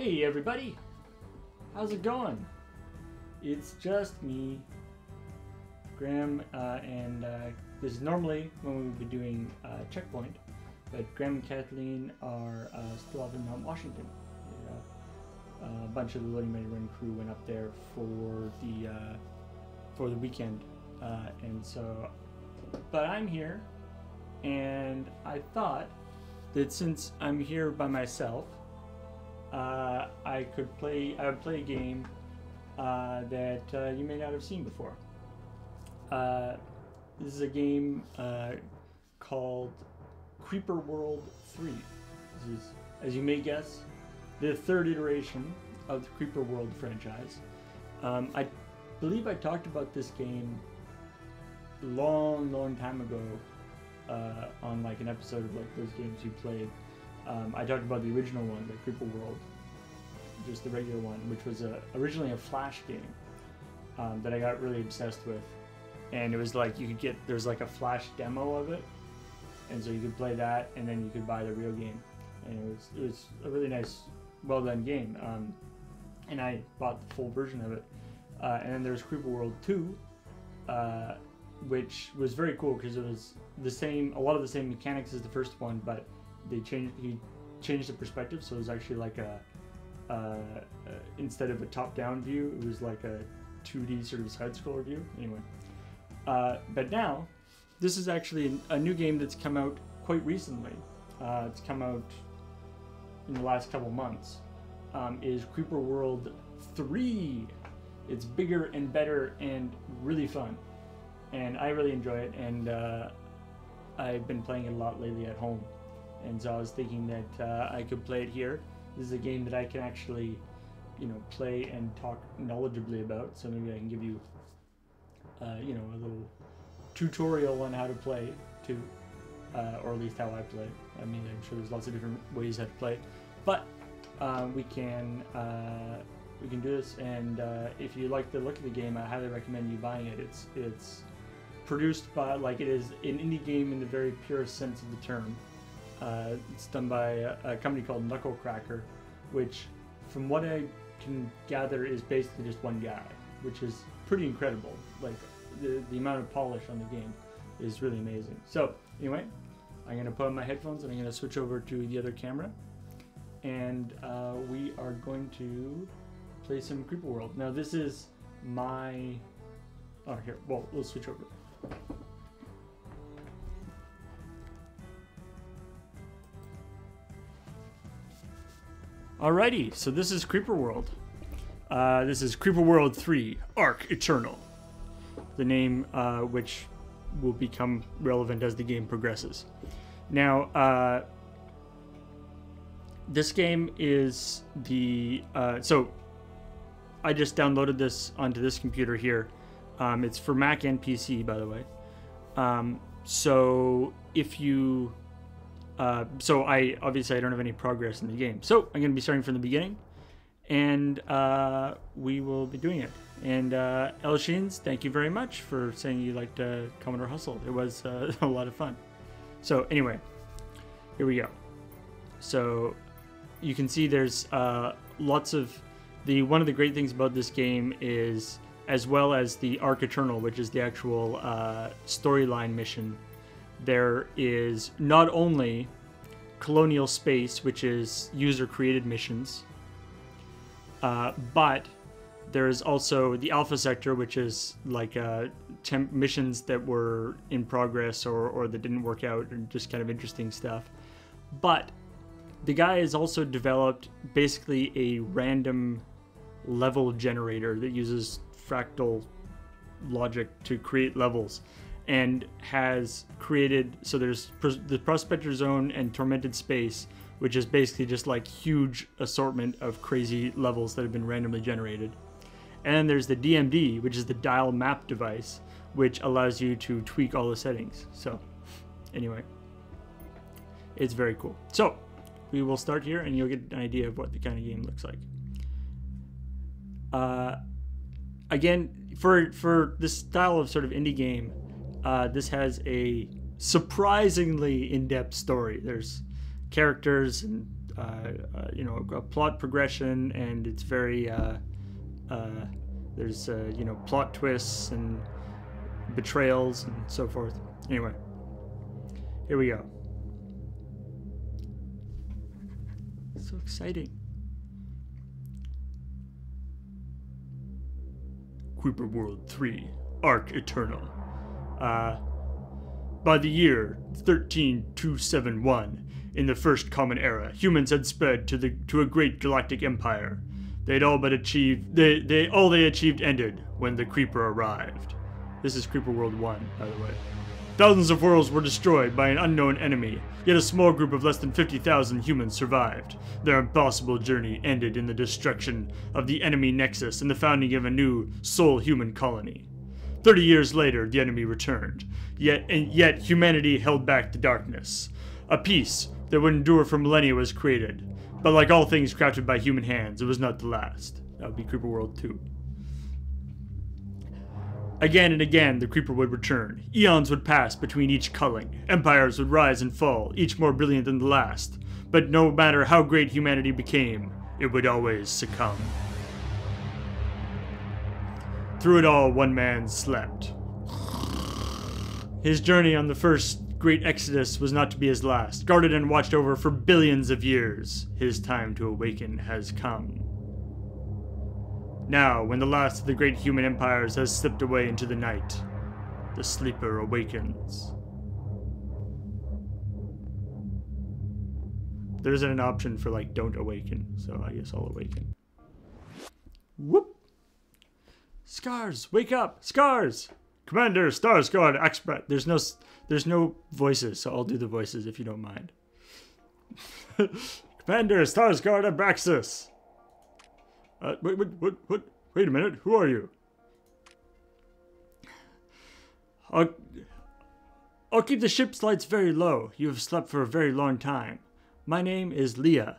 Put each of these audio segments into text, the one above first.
Hey everybody, how's it going? It's just me, Graham, uh, and uh, this is normally when we would be doing uh, Checkpoint, but Graham and Kathleen are uh, still up in Mount Washington. Uh, a bunch of the Loading Ready Run crew went up there for the uh, for the weekend, and so, but I'm here, and I thought that since I'm here by myself, uh, I could play. I would play a game uh, that uh, you may not have seen before. Uh, this is a game uh, called Creeper World 3. This is, as you may guess, the third iteration of the Creeper World franchise. Um, I believe I talked about this game long, long time ago uh, on like an episode of like those games you played. Um, I talked about the original one, the Creeper World, just the regular one, which was a, originally a Flash game um, that I got really obsessed with. And it was like you could get there's like a Flash demo of it, and so you could play that, and then you could buy the real game, and it was it was a really nice, well done game. Um, and I bought the full version of it. Uh, and then there's Creeper World 2, uh, which was very cool because it was the same, a lot of the same mechanics as the first one, but they changed he changed the perspective, so it was actually like a uh, instead of a top-down view, it was like a 2D sort of side-scroller view. Anyway, uh, but now this is actually a new game that's come out quite recently. Uh, it's come out in the last couple months. Um, is Creeper World 3. It's bigger and better and really fun, and I really enjoy it. And uh, I've been playing it a lot lately at home and so I was thinking that uh, I could play it here. This is a game that I can actually, you know, play and talk knowledgeably about. So maybe I can give you, uh, you know, a little tutorial on how to play too, uh, or at least how I play. I mean, I'm sure there's lots of different ways how to play, but uh, we can uh, we can do this. And uh, if you like the look of the game, I highly recommend you buying it. It's it's produced by like it is an indie game in the very purest sense of the term. Uh, it's done by a, a, company called Knucklecracker, which, from what I can gather, is basically just one guy, which is pretty incredible. Like the, the amount of polish on the game is really amazing. So anyway, I'm gonna put on my headphones and I'm gonna switch over to the other camera, and uh, we are going to play some Creeper World. Now this is my. Oh here, well we'll switch over. Alrighty, so this is Creeper World. Uh, this is Creeper World 3 Arc Eternal. The name uh, which will become relevant as the game progresses. Now, uh, this game is the. Uh, so, I just downloaded this onto this computer here. Um, it's for Mac and PC, by the way. Um, so, if you uh, so I obviously I don't have any progress in the game. So I'm going to be starting from the beginning, and uh, we will be doing it. And uh, thank you very much for saying you liked uh, Commodore Hustle. It was uh, a lot of fun. So anyway, here we go. So you can see there's uh, lots of the one of the great things about this game is as well as the Arc Eternal, which is the actual uh, storyline mission there is not only colonial space, which is user created missions, uh, but there is also the alpha sector, which is like uh, missions that were in progress or, or that didn't work out and just kind of interesting stuff. But the guy has also developed basically a random level generator that uses fractal logic to create levels and has created so there's the prospector zone and tormented space which is basically just like huge assortment of crazy levels that have been randomly generated. And then there's the dmd which is the dial map device which allows you to tweak all the settings. So anyway it's very cool. So we will start here and you'll get an idea of what the kind of game looks like. Uh, again for for this style of sort of indie game uh, this has a surprisingly in-depth story. There's characters and uh, uh, you know a plot progression, and it's very uh, uh, there's uh, you know plot twists and betrayals and so forth. Anyway, here we go. So exciting. Creeper World 3 Arc Eternal. Uh, by the year 13271, in the First Common Era, humans had spread to the to a great galactic empire. They'd all but achieved they, they all they achieved ended when the Creeper arrived. This is Creeper World 1, by the way. Thousands of worlds were destroyed by an unknown enemy, yet a small group of less than 50,000 humans survived. Their impossible journey ended in the destruction of the enemy nexus and the founding of a new, sole human colony. Thirty years later, the enemy returned, yet, and yet humanity held back the darkness. A peace that would endure for millennia was created, but like all things crafted by human hands, it was not the last. That would be Creeper World 2. Again and again, the creeper would return. Eons would pass between each culling. Empires would rise and fall, each more brilliant than the last. But no matter how great humanity became, it would always succumb. Through it all, one man slept. His journey on the first great exodus was not to be his last. Guarded and watched over for billions of years, his time to awaken has come. Now, when the last of the great human empires has slipped away into the night, the sleeper awakens. There isn't an option for, like, don't awaken, so I guess I'll awaken. Whoop! Scars, wake up! Scars! Commander, Starsguard, Expert. There's no, there's no voices, so I'll do the voices if you don't mind. Commander, Starsguard, Abraxas. Uh, wait, wait, what, what? Wait a minute. Who are you? I'll, I'll keep the ship's lights very low. You have slept for a very long time. My name is Leah.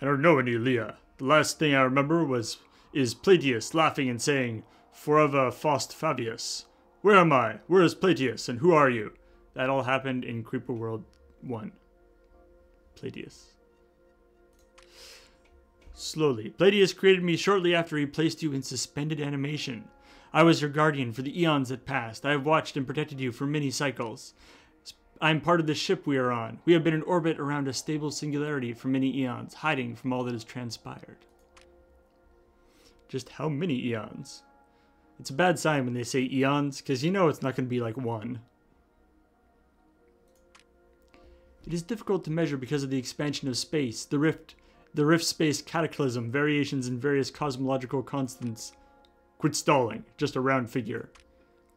I don't know any Leah. The last thing I remember was is Plateus laughing and saying, Forever Faust Fabius. Where am I? Where is Plateus? And who are you? That all happened in Creeper World 1. Plateus. Slowly. Plateus created me shortly after he placed you in suspended animation. I was your guardian for the eons that passed. I have watched and protected you for many cycles. I am part of the ship we are on. We have been in orbit around a stable singularity for many eons, hiding from all that has transpired. Just how many eons? It's a bad sign when they say eons, because you know it's not going to be like one. It is difficult to measure because of the expansion of space, the rift the rift space cataclysm, variations in various cosmological constants. Quit stalling, just a round figure.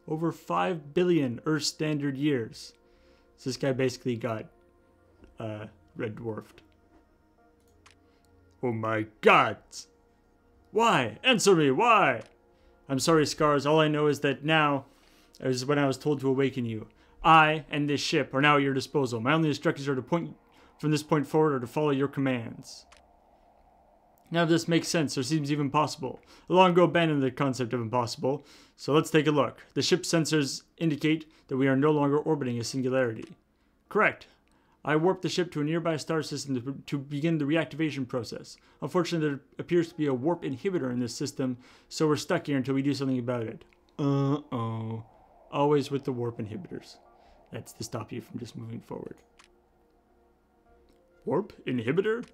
Over 5 billion Earth standard years. So this guy basically got uh, red dwarfed. Oh my god! Why? Answer me, why? I'm sorry, Scars. All I know is that now is when I was told to awaken you. I and this ship are now at your disposal. My only instructions are to point from this point forward or to follow your commands. Now this makes sense or seems even possible. I long ago abandoned the concept of impossible, so let's take a look. The ship's sensors indicate that we are no longer orbiting a singularity. Correct. I warped the ship to a nearby star system to, to, begin the reactivation process. Unfortunately, there appears to be a warp inhibitor in this system, so we're stuck here until we do something about it. Uh-oh. Always with the warp inhibitors. That's to stop you from just moving forward. Warp inhibitor?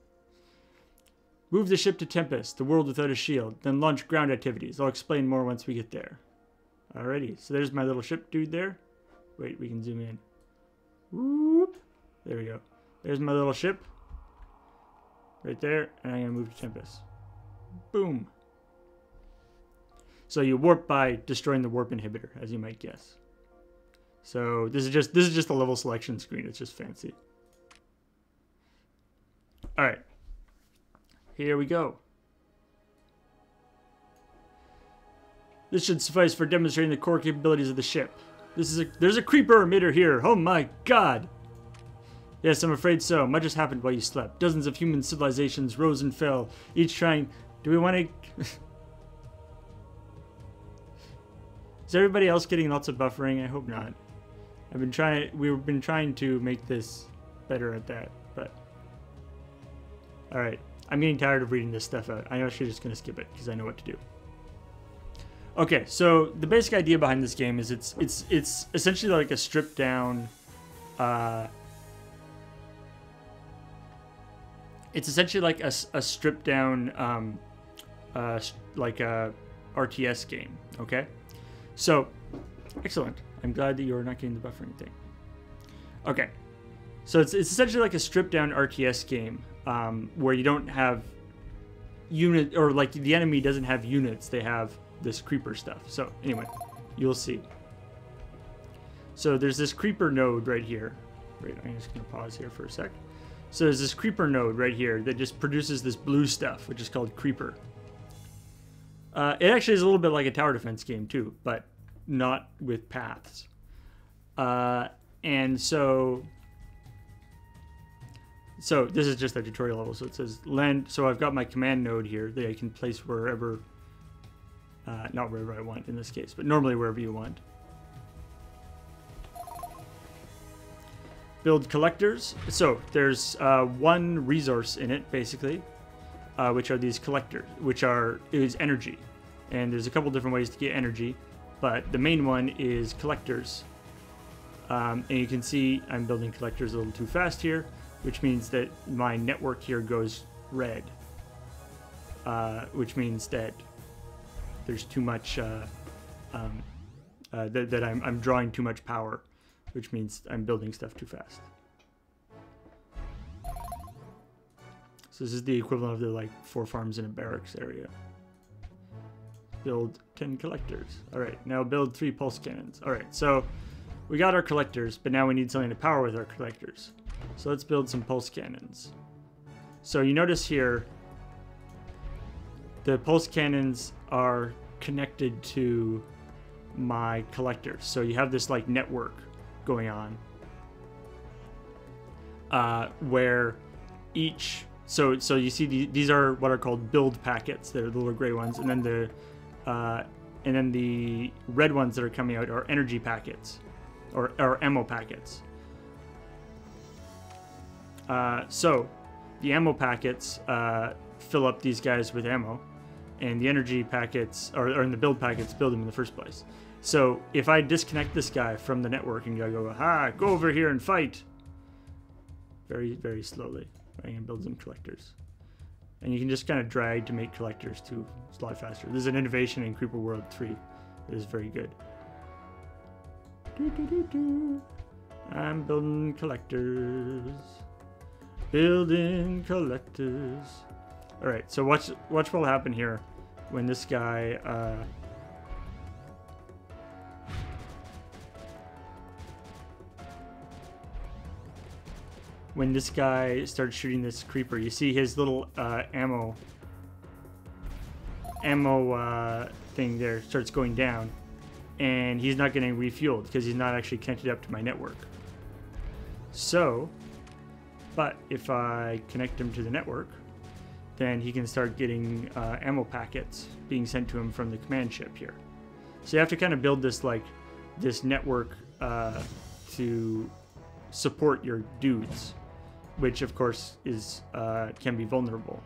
Move the ship to Tempest, the world without a shield, then launch ground activities. I'll explain more once we get there. Alrighty, so there's my little ship dude there. Wait, we can zoom in. Whoop. There we go. There's my little ship. Right there, and I'm gonna move to Tempest. Boom. So you warp by destroying the warp inhibitor, as you might guess. So this is just this is just a level selection screen. It's just fancy. All right. Here we go. This should suffice for demonstrating the core capabilities of the ship. This is a there's a creeper emitter here. Oh my god. Yes, I'm afraid so. Much has happened while you slept. Dozens of human civilizations rose and fell, each trying. Do we want to? is everybody else getting lots of buffering? I hope not. I've been trying. We've been trying to make this better at that. But all right, I'm getting tired of reading this stuff out. I'm actually just gonna skip it because I know what to do. Okay, so the basic idea behind this game is it's it's it's essentially like a stripped down. Uh, it's essentially like a, a stripped down, um, uh, like a RTS game. Okay, so excellent. I'm glad that you're not getting the buffering thing. Okay, so it's it's essentially like a stripped down RTS game um, where you don't have unit or like the enemy doesn't have units; they have this creeper stuff. So anyway, you'll see. So there's this creeper node right here. Wait, I'm just gonna pause here for a sec. So there's this creeper node right here that just produces this blue stuff, which is called creeper. Uh, it actually is a little bit like a tower defense game too, but not with paths. Uh, and so, so this is just a tutorial level. So it says land. So I've got my command node here that I can place wherever, uh, not wherever I want in this case, but normally wherever you want. Build collectors. So there's uh, one resource in it basically, uh, which are these collectors, which are is energy, and there's a couple different ways to get energy, but the main one is collectors. Um, and you can see I'm building collectors a little too fast here, which means that my network here goes red, uh, which means that there's too much, uh, um, uh, that, that I'm, I'm drawing too much power, which means I'm building stuff too fast. So this is the equivalent of the like four farms in a barracks area. Build 10 collectors. All right, now build three pulse cannons. All right, so we got our collectors, but now we need something to power with our collectors. So let's build some pulse cannons. So you notice here, the pulse cannons are connected to my collector. So you have this like network going on uh, where each so so you see the, these are what are called build packets. They're the little gray ones, and then the uh, and then the red ones that are coming out are energy packets or, or ammo packets. Uh, so the ammo packets uh, fill up these guys with ammo, and the energy packets, or, or in the build packets, build them in the first place. So if I disconnect this guy from the network and I go, ah, go over here and fight, very, very slowly, I'm gonna build some collectors. And you can just kind of drag to make collectors to slide faster. This is an innovation in Creeper World 3 that is very good. I'm building collectors. Building collectors. Alright, so watch watch what will happen here when this guy uh, when this guy starts shooting this creeper. You see his little uh, ammo ammo uh, thing there starts going down, and he's not getting refueled because he's not actually connected up to my network. So, but if I connect him to the network, then he can start getting uh, ammo packets being sent to him from the command ship here. So you have to kind of build this like this network uh, to support your dudes which of course is uh, can be vulnerable.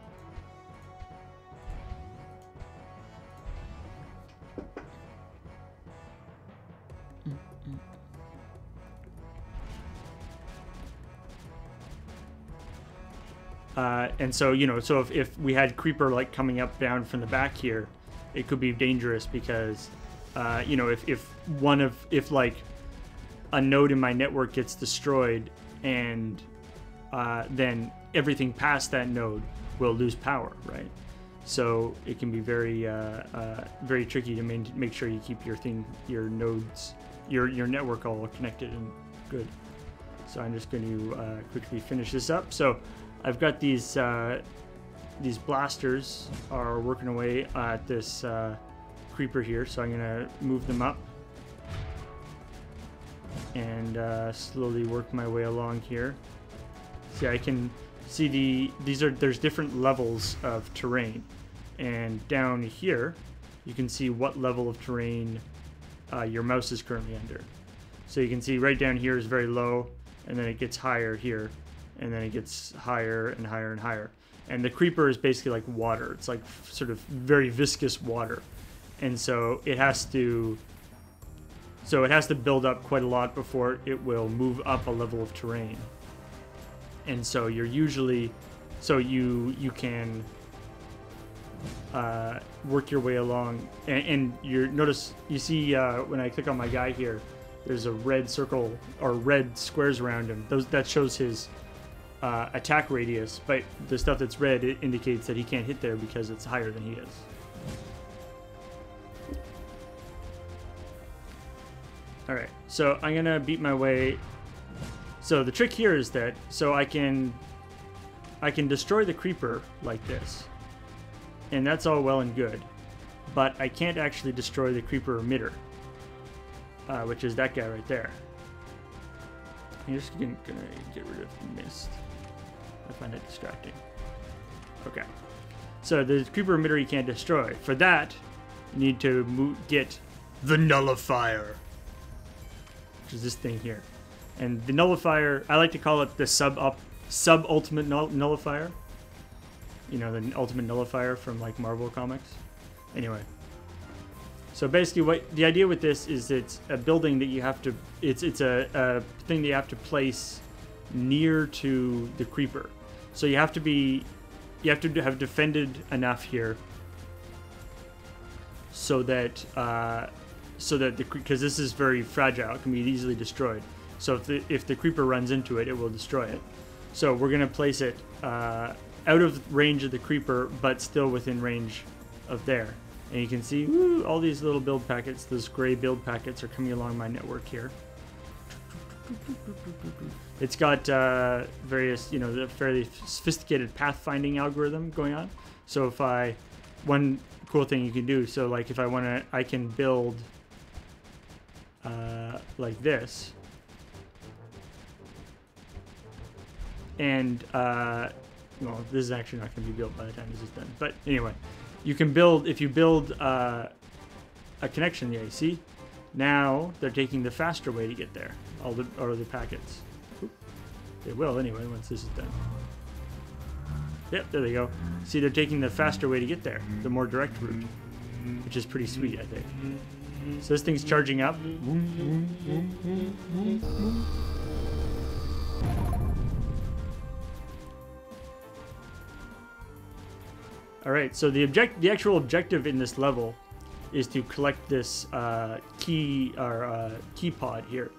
Uh, and so you know, so if, if we had creeper like coming up down from the back here, it could be dangerous because uh, you know if, if one of if like a node in my network gets destroyed and uh, then everything past that node will lose power, right? So it can be very, uh, uh, very tricky to main- make sure you keep your thing, your nodes, your your network all connected and good. So I'm just going to uh, quickly finish this up. So I've got these uh, these blasters are working away at this uh, creeper here. So I'm to move them up and slowly work my way along here. See, I can see the these are there's different levels of terrain, and down here, you can see what level of terrain uh, your mouse is currently under. So you can see right down here is very low, and then it gets higher here, and then it gets higher and higher and higher. And the creeper is basically like water. It's like sort of very viscous water, and so it has to. So it has to build up quite a lot before it will move up a level of terrain. And so you're usually, so you you can uh, work your way along, and, and you notice you see uh, when I click on my guy here, there's a red circle or red squares around him. Those that shows his uh, attack radius, but the stuff that's red it indicates that he can't hit there because it's higher than he is. All right, so I'm gonna beat my way. So the trick here is that so I can I can destroy the creeper like this, and that's all well and good, but I can't actually destroy the creeper emitter, uh, which is that guy right there. I'm just gonna, gonna get rid of mist. I find it distracting. Okay. So the creeper emitter you can't destroy. For that, you need to get the nullifier, which is this thing here. And the nullifier, I like to call it the sub up sub ultimate null- nullifier. You know, the ultimate nullifier from like Marvel comics. Anyway. So basically, what the idea with this is it's a building that you have to. It's it's a, a thing that you have to place near to the creeper. So you have to be, you have to have defended enough here. So that, uh, so that the because this is very fragile, it can be easily destroyed. So if the if the creeper runs into it, it will destroy it. So we're gonna place it uh, out of range of the creeper, but still within range of there. And you can see woo, all these little build packets, those gray build packets are coming along my network here. It's got uh, various, you know, the fairly sophisticated pathfinding algorithm going on. So if I, one cool thing you can do, so like if I want to, I can build uh, like this. And, uh, well, this is actually not going to be built by the time this is done. But anyway, you can build, if you build uh, a connection, yeah, you see? Now they're taking the faster way to get there, all the, or the packets. They will anyway once this is done. Yep, there they go. See, they're taking the faster way to get there, the more direct route, which is pretty sweet, I think. So this thing's charging up. All right, so the object, the actual objective in this level, is to collect this uh, key or uh, key pod here,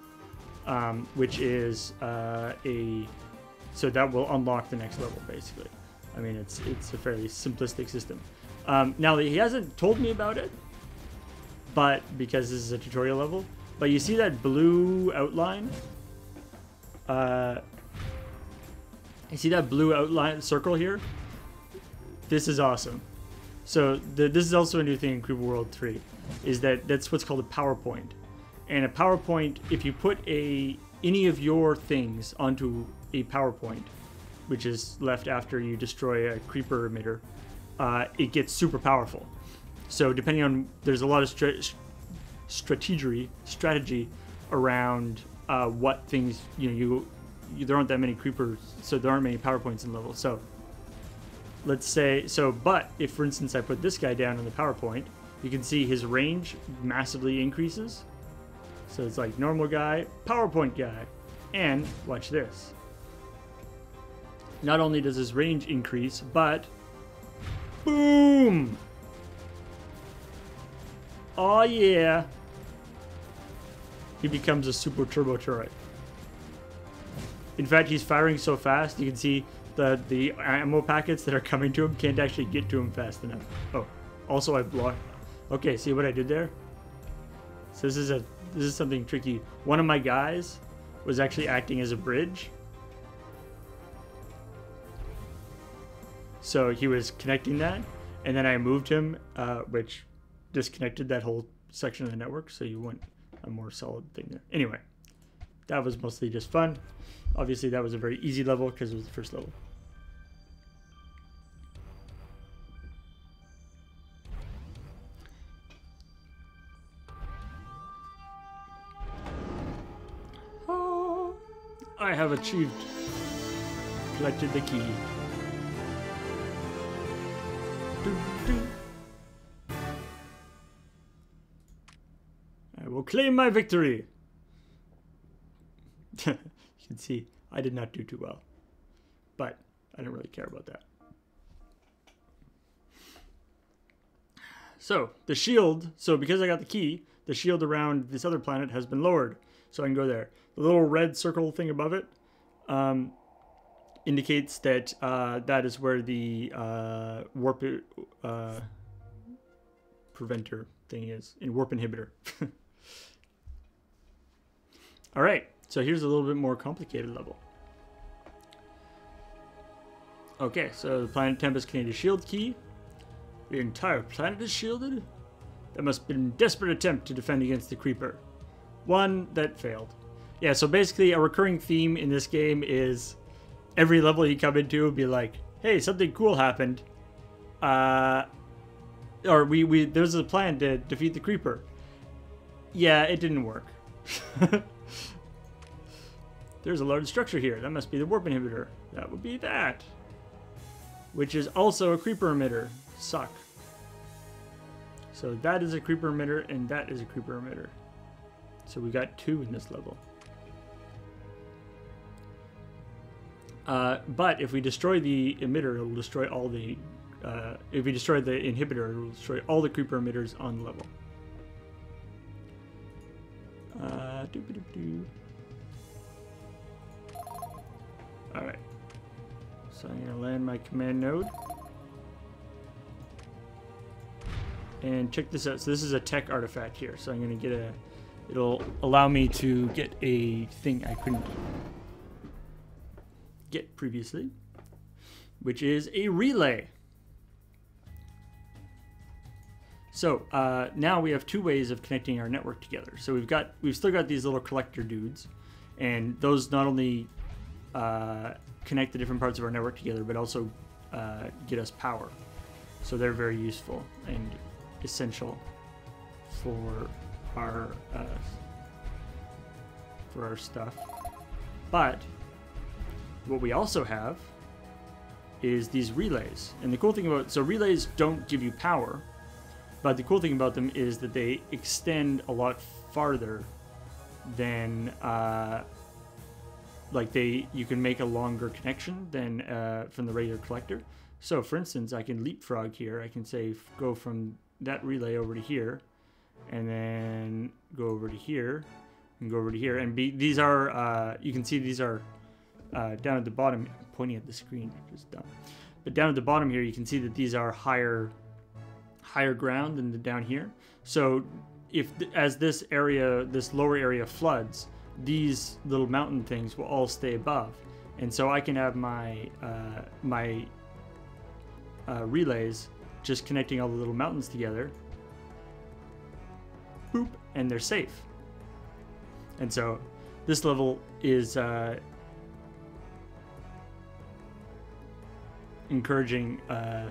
um, which is uh, a, so that will unlock the next level basically. I mean, it's it's a fairly simplistic system. Um, now he hasn't told me about it, but because this is a tutorial level, but you see that blue outline. Uh, you see that blue outline circle here? This is awesome. So the, this is also a new thing in Creeper World 3, is that that's what's called a PowerPoint. And a PowerPoint, if you put a any of your things onto a PowerPoint, which is left after you destroy a creeper emitter, uh, it gets super powerful. So depending on, there's a lot of stra- strategy strategy around uh, what things you know you, you there aren't that many creepers, so there aren't many PowerPoints in level. So let's say so but if for instance i put this guy down on the powerpoint you can see his range massively increases so it's like normal guy powerpoint guy and watch this not only does his range increase but boom oh yeah he becomes a super turbo turret in fact he's firing so fast you can see the the ammo packets that are coming to him can't actually get to him fast enough. Oh, also I blocked. Okay, see what I did there? So this is a this is something tricky. One of my guys was actually acting as a bridge. So he was connecting that, and then I moved him, uh, which disconnected that whole section of the network, so you want a more solid thing there. Anyway, that was mostly just fun. Obviously, that was a very easy level because it was the first level. Achieved collected the key. I will claim my victory. you can see I did not do too well, but I don't really care about that. So the shield, so because I got the key, the shield around this other planet has been lowered. So I can go there. The little red circle thing above it um, indicates that uh, that is where the uh, warp uh, preventer thing is, in warp inhibitor. All right, so here's a little bit more complicated level. Okay, so the planet Tempest Canadian shield key. The entire planet is shielded? That must have been a desperate attempt to defend against the creeper. One that failed. Yeah, so basically a recurring theme in this game is every level you come into be like, hey, something cool happened. Uh or we, we there's a plan to defeat the creeper. Yeah, it didn't work. there's a large structure here. That must be the warp inhibitor. That would be that. Which is also a creeper emitter. Suck. So that is a creeper emitter, and that is a creeper emitter. So we got two in this level. Uh, but if we destroy the emitter, it'll destroy all the. Uh, if we destroy the inhibitor, it'll destroy all the creeper emitters on the level. Uh, all right. So I'm gonna land my command node. And check this out. So this is a tech artifact here. So I'm to get a... It'll allow me to get a thing I couldn't get previously, which is a relay. So uh, now we have two ways of connecting our network together. So we've got we've still got these little collector dudes, and those not only uh, connect the different parts of our network together, but also uh, get us power. So they're very useful and essential for our uh, for our stuff. But what we also have is these relays. And the cool thing about so relays don't give you power, but the cool thing about them is that they extend a lot farther than uh, like they you can make a longer connection than uh, from the regular collector. So for instance, I can leapfrog here. I can say go from that relay over to here, and then go over to here, and go over to here. And be, these are, uh, you can see these are uh, down at the bottom, pointing at the screen, is dumb. But down at the bottom here, you can see that these are higher, higher ground than the down here. So if as this area, this lower area floods, these little mountain things will all stay above. And so I can have my uh, my uh, relays just connecting all the little mountains together. Boop, and they're safe. And so this level is uh, encouraging uh,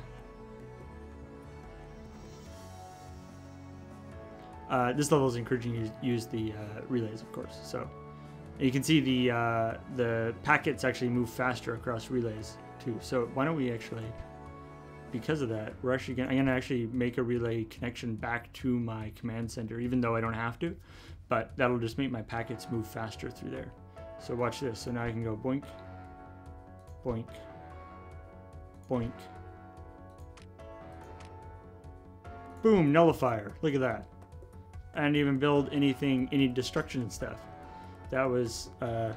uh, this level is encouraging you to use the uh, relays, of course. So you can see the uh, the packets actually move faster across relays too. So why don't we actually because of that, we're actually gonna, I'm gonna actually make a relay connection back to my command center, even though I don't have to, but that'll just make my packets move faster through there. So watch this. So now I can go boink, boink, boink. Boom, nullifier. Look at that. I didn't even build anything, any destruction and stuff. That was, uh,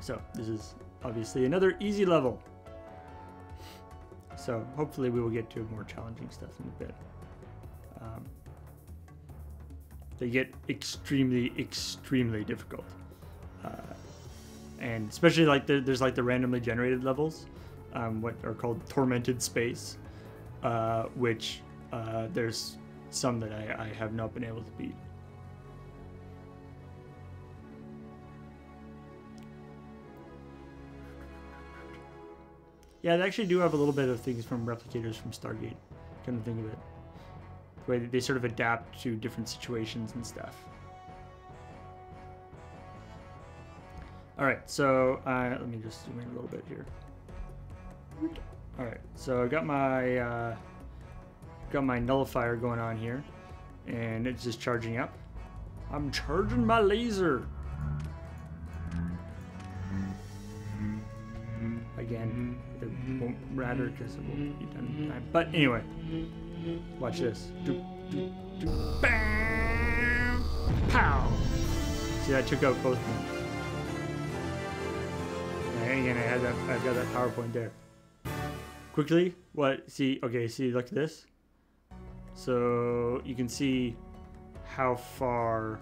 so this is obviously another easy level. So hopefully we will get to more challenging stuff in a bit. Um, they get extremely, extremely difficult. Uh, and especially like the, there's like the randomly generated levels, um, what are called tormented space, uh, which uh, there's some that I, I have not been able to beat. Yeah, they actually do have a little bit of things from replicators from Stargate. Kind of think of it. The way they sort of adapt to different situations and stuff. All right, so uh, let me just zoom in a little bit here. All right, so I got my uh, got my nullifier going on here, and it's just charging up. I'm charging my laser. Again, it won't matter because it won't be done in time. But anyway, watch this. Doop, doop, doop. Bam! Pow! See, I took out both of them. And again, I had that. I've got that PowerPoint there. Quickly, what? See, okay, see, look at this. So you can see how far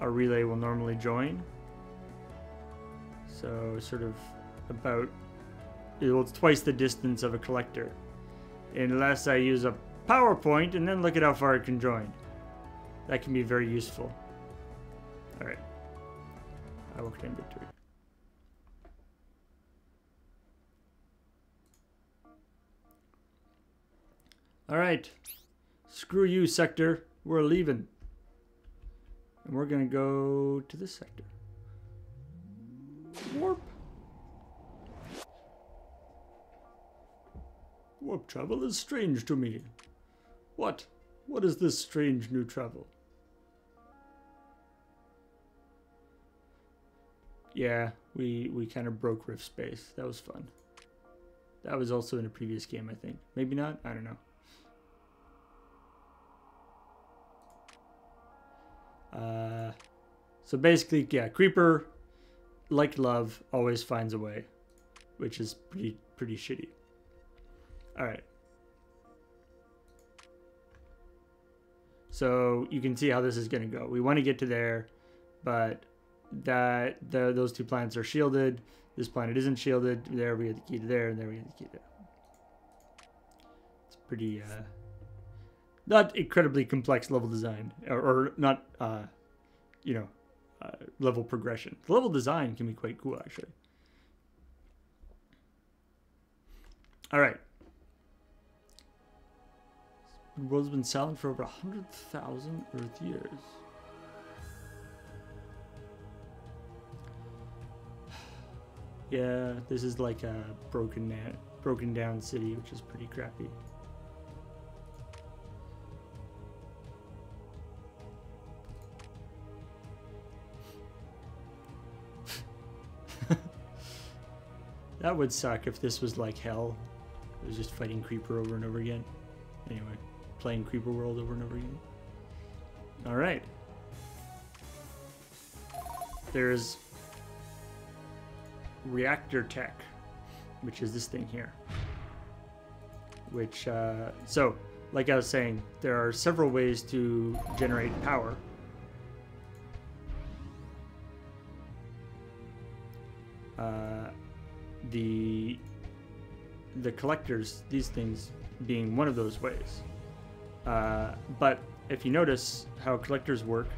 a relay will normally join. So sort of about well, it's twice the distance of a collector. Unless I use a PowerPoint and then look at how far it can join. That can be very useful. Alright. I will claim victory. Alright. Screw you, sector. We're leaving. And we're gonna go to this sector. Warp. Warp travel is strange to me. What? What is this strange new travel? Yeah, we we kind of broke Rift Space. That was fun. That was also in a previous game, I think. Maybe not. I don't know. Uh, so basically, yeah, Creeper, like Love, always finds a way, which is pretty pretty shitty. All right. So you can see how this is going to go. We want to get to there, but that the, those two planets are shielded. This planet isn't shielded. There we get the key to there, and there we get the key there. It's pretty, uh, not incredibly complex level design, or, or not, uh, you know, uh, level progression. The level design can be quite cool, actually. All right. The world's been silent for over 100,000 Earth years. Yeah, this is like a broken broken down city, which is pretty crappy. That would suck if this was like hell. It was just fighting Creeper over and over again. Anyway, playing Creeper World over and over again. Alright. There's reactor tech, which is this thing here. Which, uh, so, like I was saying, there are several ways to generate power. Uh, the the collectors, these things being one of those ways. Uh, but if you notice how collectors work,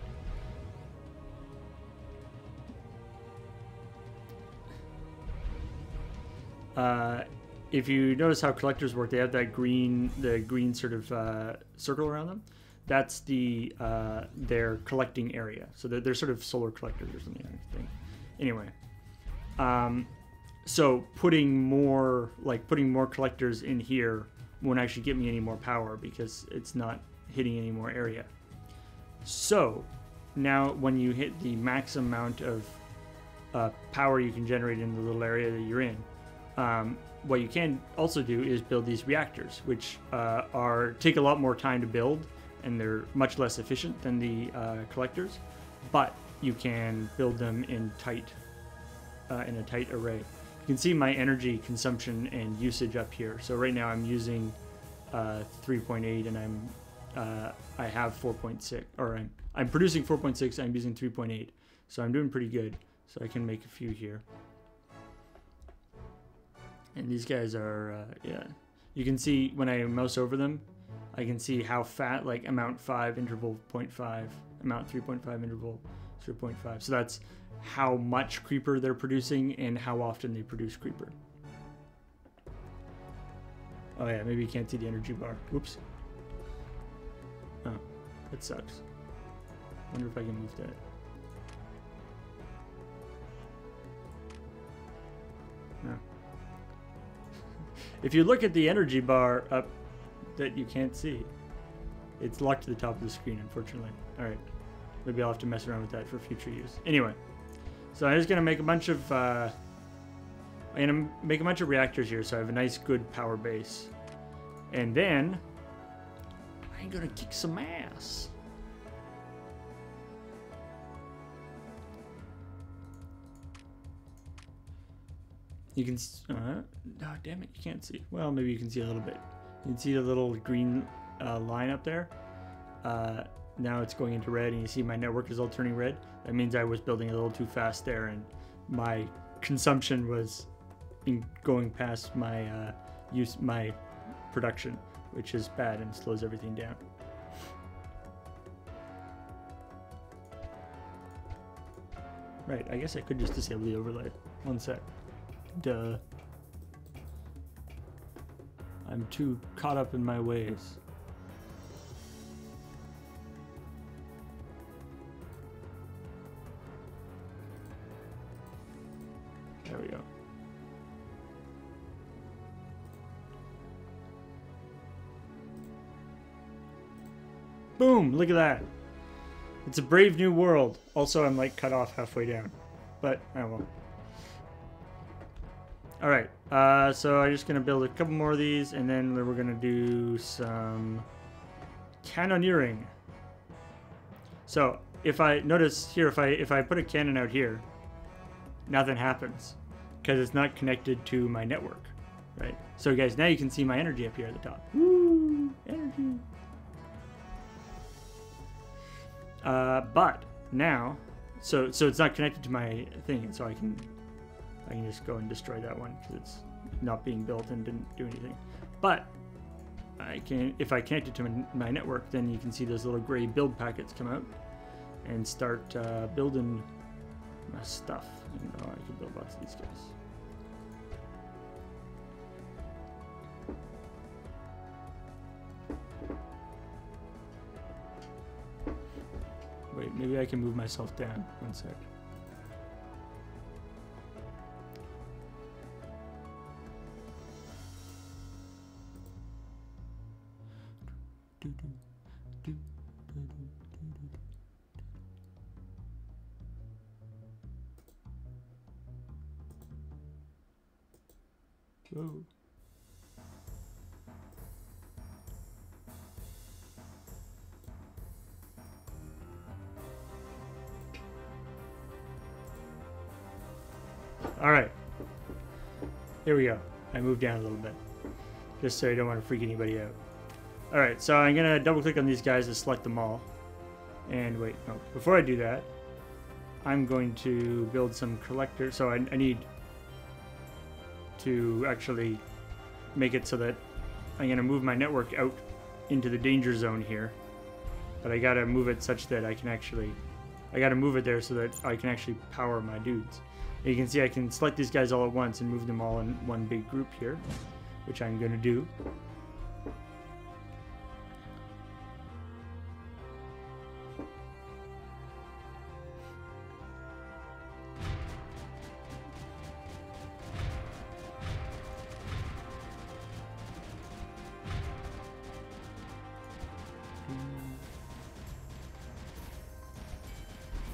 Uh, if you notice how collectors work, they have that green, the green sort of uh, circle around them. That's the uh, their collecting area. So they're, they're, sort of solar collectors or something. Anyway, um, so putting more like putting more collectors in here won't actually get me any more power because it's not hitting any more area. So now when you hit the max amount of uh, power you can generate in the little area that you're in, um, what you can also do is build these reactors, which uh, are take a lot more time to build, and they're much less efficient than the uh, collectors, but you can build them in tight, uh, in a tight array. You can see my energy consumption and usage up here. So right now I'm using uh, 3.8, and I'm uh, I have 4.6, or I'm I'm producing 4.6. I'm using 3.8, so I'm doing pretty good. So I can make a few here. And these guys are, uh, yeah. You can see when I mouse over them, I can see how fat, like amount 5, interval 0.5, amount 3.5, interval Three point five. So that's how much creeper they're producing and how often they produce creeper. Oh yeah, maybe you can't see the energy bar. Oops. Oh, that sucks. Wonder if I can move that. No. Oh. if you look at the energy bar up that you can't see, it's locked to the top of the screen, unfortunately. All right. Maybe I'll have to mess around with that for future use. Anyway, so I'm just gonna make a bunch of uh, I'm gonna make a bunch of reactors here, so I have a nice, good power base, and then I'm gonna kick some ass. You can, uh, oh, damn it, you can't see. Well, maybe you can see a little bit. You can see the little green uh, line up there. Uh, now it's going into red, and you see my network is all turning red. That means I was building a little too fast there, and my consumption was going past my uh, use, my production, which is bad and slows everything down. Right, I guess I could just disable the overlay. One sec. Duh. I'm too caught up in my ways. Boom! Look at that. It's a brave new world. Also, I'm like cut off halfway down. But, I won't. Alright, uh, so I'm just going to build a couple more of these, and then we're going to do some cannoneering. So, if I, notice here, if I, if I put a cannon out here, nothing happens, because it's not connected to my network, right? So guys, now you can see my energy up here at the top. Woo! Energy! Uh, but now, so so it's not connected to my thing, and so I can I can just go and destroy that one because it's not being built and didn't do anything. But I can, if I connect it to my, network, then you can see those little gray build packets come out and start uh, building my stuff. And, oh, I can build lots of these guys. Maybe I can move myself down. One sec. Here we go. I moved down a little bit. Just so I don't want to freak anybody out. All right, so I'm gonna double click on these guys to select them all. And wait, no, before I do that, I'm going to build some collectors. So I, I need to actually make it so that I'm gonna move my network out into the danger zone here. But I gotta move it such that I can actually, I gotta move it there so that I can actually power my dudes. You can see I can select these guys all at once and move them all in one big group here, which I'm gonna do.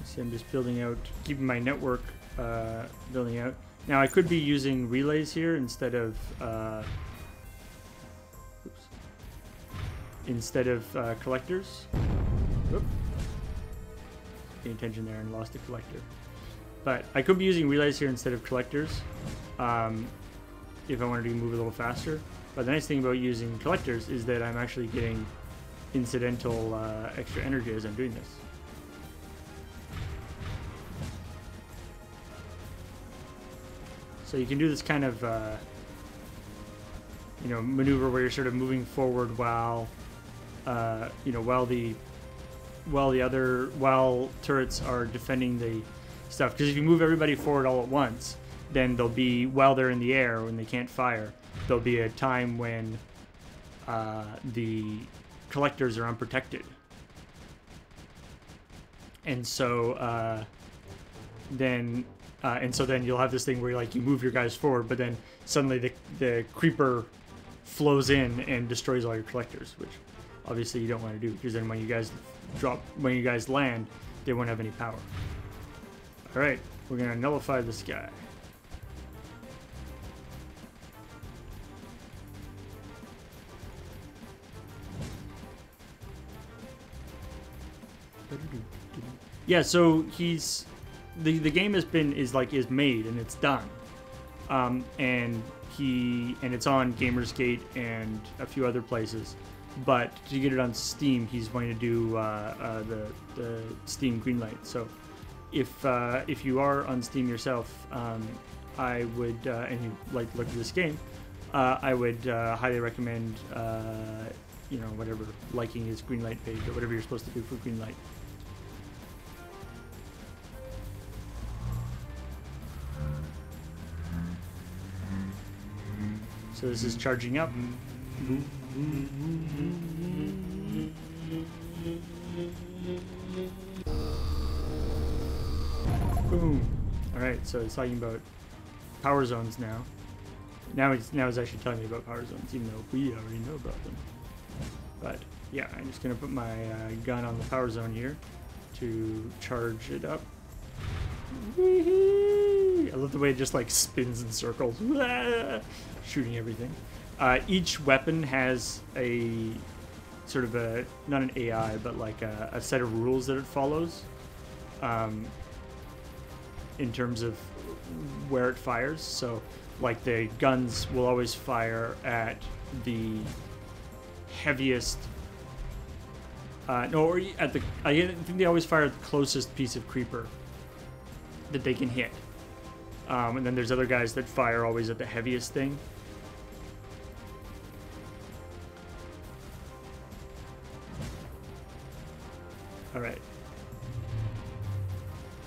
See, I'm just building out, keeping my network uh, building out. Now I could be using relays here instead of uh, oops, instead of uh, collectors. Oop. Paying attention there and lost a collector. But I could be using relays here instead of collectors um, if I wanted to move a little faster. But the nice thing about using collectors is that I'm actually getting incidental uh, extra energy as I'm doing this. So you can do this kind of, uh, you know, maneuver where you're sort of moving forward while, uh, you know, while the, while the other, while turrets are defending the stuff. Because if you move everybody forward all at once, then they'll be, while they're in the air, when they can't fire, there'll be a time when uh, the collectors are unprotected. And so uh, then uh, and so then you'll have this thing where like you move your guys forward, but then suddenly the, the creeper flows in and destroys all your collectors, which obviously you don't want to do because then when you guys drop, when you guys land, they won't have any power. All right, we're gonna nullify this guy. Yeah, so he's the the game has been is like is made and it's done, um, and he and it's on Gamersgate and a few other places. But to get it on Steam, he's going to do uh, uh, the the Steam Greenlight. So if uh, if you are on Steam yourself, um, I would uh, and you like to look at this game, uh, I would uh, highly recommend uh, you know whatever liking his Greenlight page or whatever you're supposed to do for Greenlight. So this is charging up. Boom. All right, so it's talking about power zones now. Now it's now it's actually telling me about power zones, even though we already know about them. But yeah, I'm just gonna put my uh, gun on the power zone here to charge it up. I love the way it just like spins in circles, shooting everything. Uh, each weapon has a sort of a not an AI, but like a, a set of rules that it follows. Um, in terms of where it fires. So, like the guns will always fire at the heaviest. Uh, no, or at the. I think they always fire at the closest piece of creeper that they can hit. Um, and then there's other guys that fire always at the heaviest thing.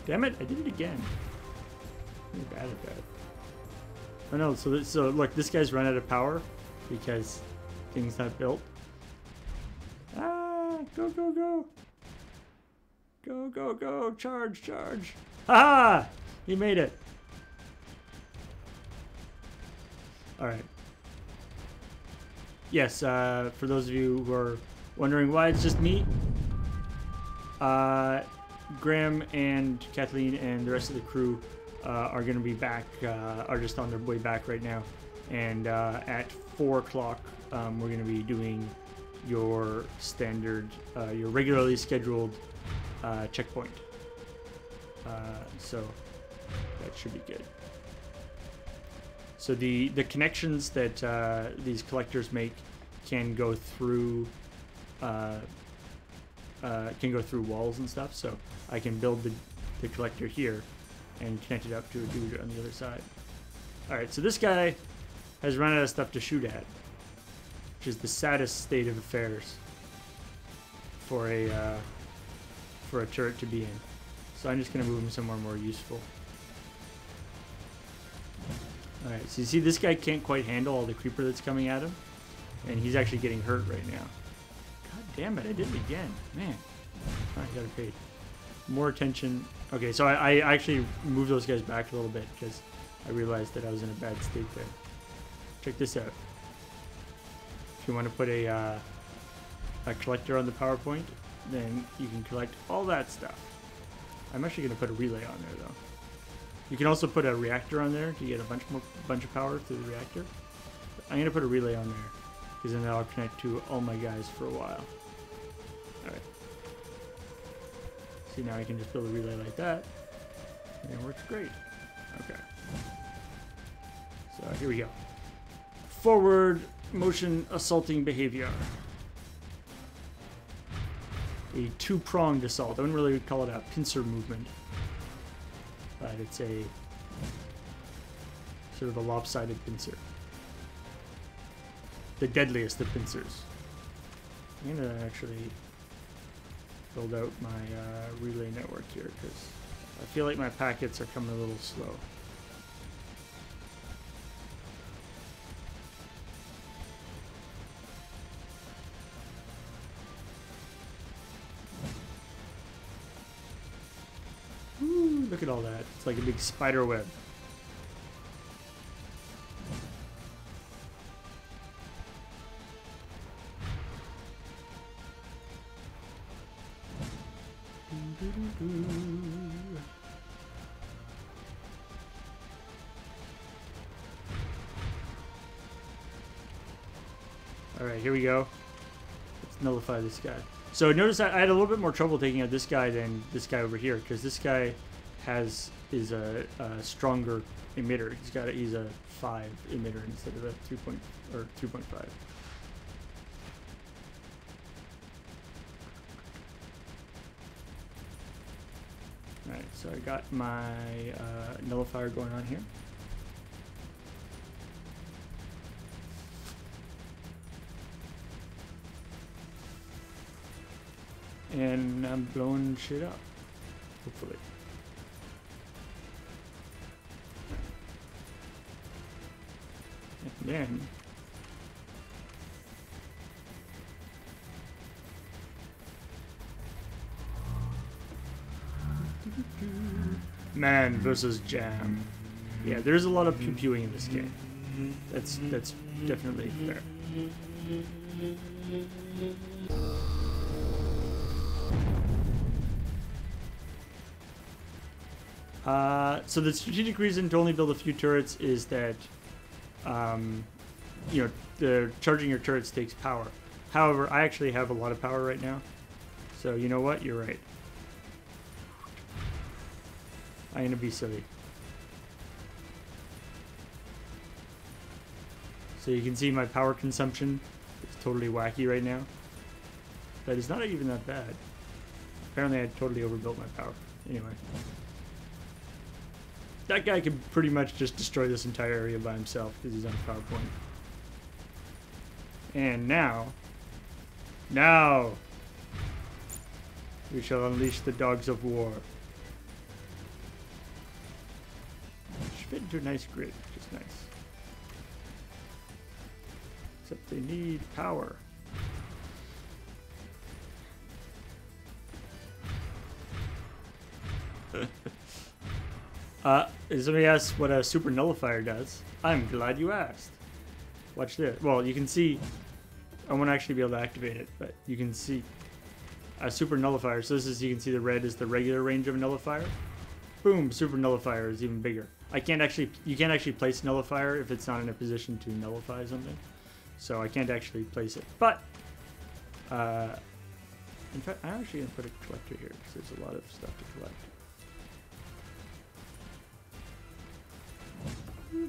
Damn it! I did it again. I'm bad at that. Oh no! So this, so look, this guy's run out of power because things not built. Ah! Go go go! Go go go! Charge charge! Ah! He made it. All right. Yes. Uh, for those of you who are wondering why it's just me, uh, Graham and Kathleen and the rest of the crew uh, are going to be back, uh, are just on their way back right now. And uh, at 4 o'clock, um, we're going to be doing your standard, uh, your regularly scheduled uh, checkpoint. Uh, so that should be good. So the, the connections that these collectors make can go through uh, can go through walls and stuff. So I can build the, the collector here and connect it up to a dude on the other side. All right, so this guy has run out of stuff to shoot at, which is the saddest state of affairs for a uh, for a turret to be in. So I'm just gonna move him somewhere more useful. All right, so you see this guy can't quite handle all the creeper that's coming at him, and he's actually getting hurt right now. Damn it, I did it again. Man. I gotta pay More attention. Okay, so I, I actually moved those guys back a little bit because I realized that I was in a bad state there. Check this out. If you want to put a, uh, a collector on the PowerPoint, then you can collect all that stuff. I'm actually going to put a relay on there, though. You can also put a reactor on there to get a bunch more bunch of power through the reactor. I'm going to put a relay on there because then that'll connect to all my guys for a while. See, now I can just build a relay like that. And it works great. Okay. So here we go. Forward motion assaulting behavior. A two-pronged assault. I wouldn't really call it a pincer movement. But it's a sort of a lopsided pincer. The deadliest of pincers. I'm gonna actually build out my uh, relay network here because I feel like my packets are coming a little slow. Ooh, look at all that. It's like a big spider web. This guy. So notice I I had a little bit more trouble taking out this guy than this guy over here, because this guy has is a, a stronger emitter. He's got a, he's a five emitter instead of a three point or two point five. All right, so I got my uh, nullifier going on here. And I'm blowing shit up. Hopefully. And then Man versus Jam. Yeah, there's a lot of pew pewing in this game. That's that's definitely fair. Uh, so the strategic reason to only build a few turrets is that, um, you know, the charging your turrets takes power. However, I actually have a lot of power right now, so you know what? You're right. I'm gonna be silly. So you can see my power consumption is totally wacky right now. That is not even that bad. Apparently I totally overbuilt my power. Anyway. That guy can pretty much just destroy this entire area by himself because he's on PowerPoint. And now, now, we shall unleash the dogs of war. Should fit into a nice grid, which is nice. Except they need power. Uh, somebody asked what a super nullifier does. I'm glad you asked. Watch this. Well, you can see. I won't actually be able to activate it, but you can see a super nullifier. So this is you can see the red is the regular range of a nullifier. Boom, super nullifier is even bigger. I can't actually you can't actually place nullifier if it's not in a position to nullify something. So I can't actually place it. But uh, in fact, I'm actually gonna put a collector here because there's a lot of stuff to collect. Got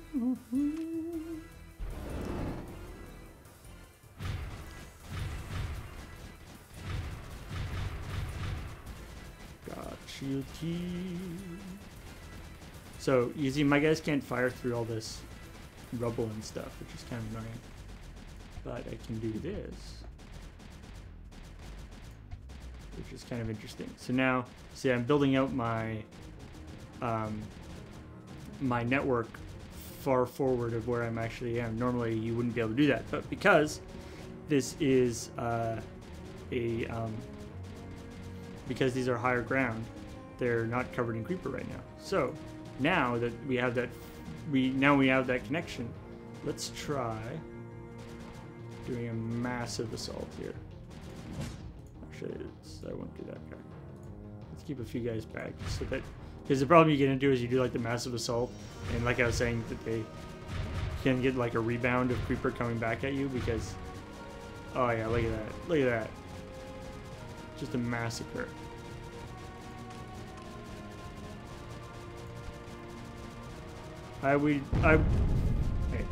shield key. So you see, my guys can't fire through all this rubble and stuff, which is kind of annoying. But I can do this, which is kind of interesting. So now, see, I'm building out my um, my network far forward of where I'm actually am. Normally, you wouldn't be able to do that, but because this is uh, a um, because these are higher ground, they're not covered in creeper right now. So now that we have that, we now we have that connection. Let's try doing a massive assault here. Actually, I won't do that guy. Let's keep a few guys back so that because the problem you get into is you do like the massive assault, and like I was saying, that they can get like a rebound of creeper coming back at you because. Oh yeah, look at that! Look at that! Just a massacre. I we I. Hey,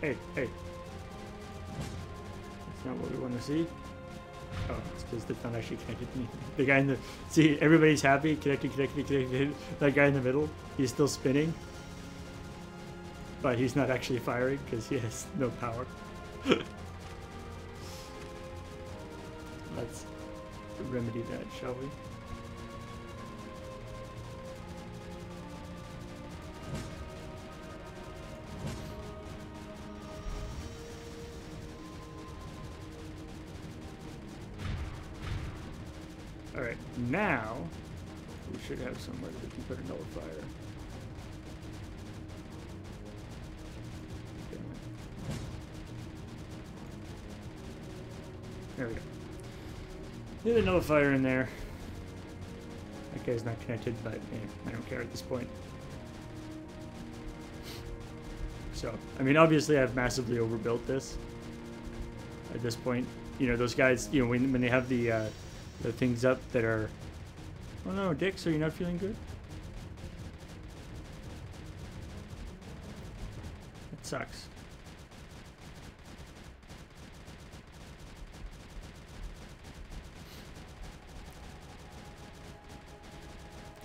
hey, hey! That's not what we want to see. Oh, because the not actually connected to me. The guy in the see, everybody's happy, connected, connected, connected. That guy in the middle, he's still spinning, but he's not actually firing because he has no power. Let's remedy that, shall we? Now we should have somewhere that we can put a nullifier. There we go. Get a nullifier in there. That guy's not connected, but eh, I don't care at this point. So, I mean, obviously I've massively overbuilt this at this point. You know, those guys, you know, when, when they have the, uh, the things up that are... Oh no, Dix, are you not feeling good? It sucks.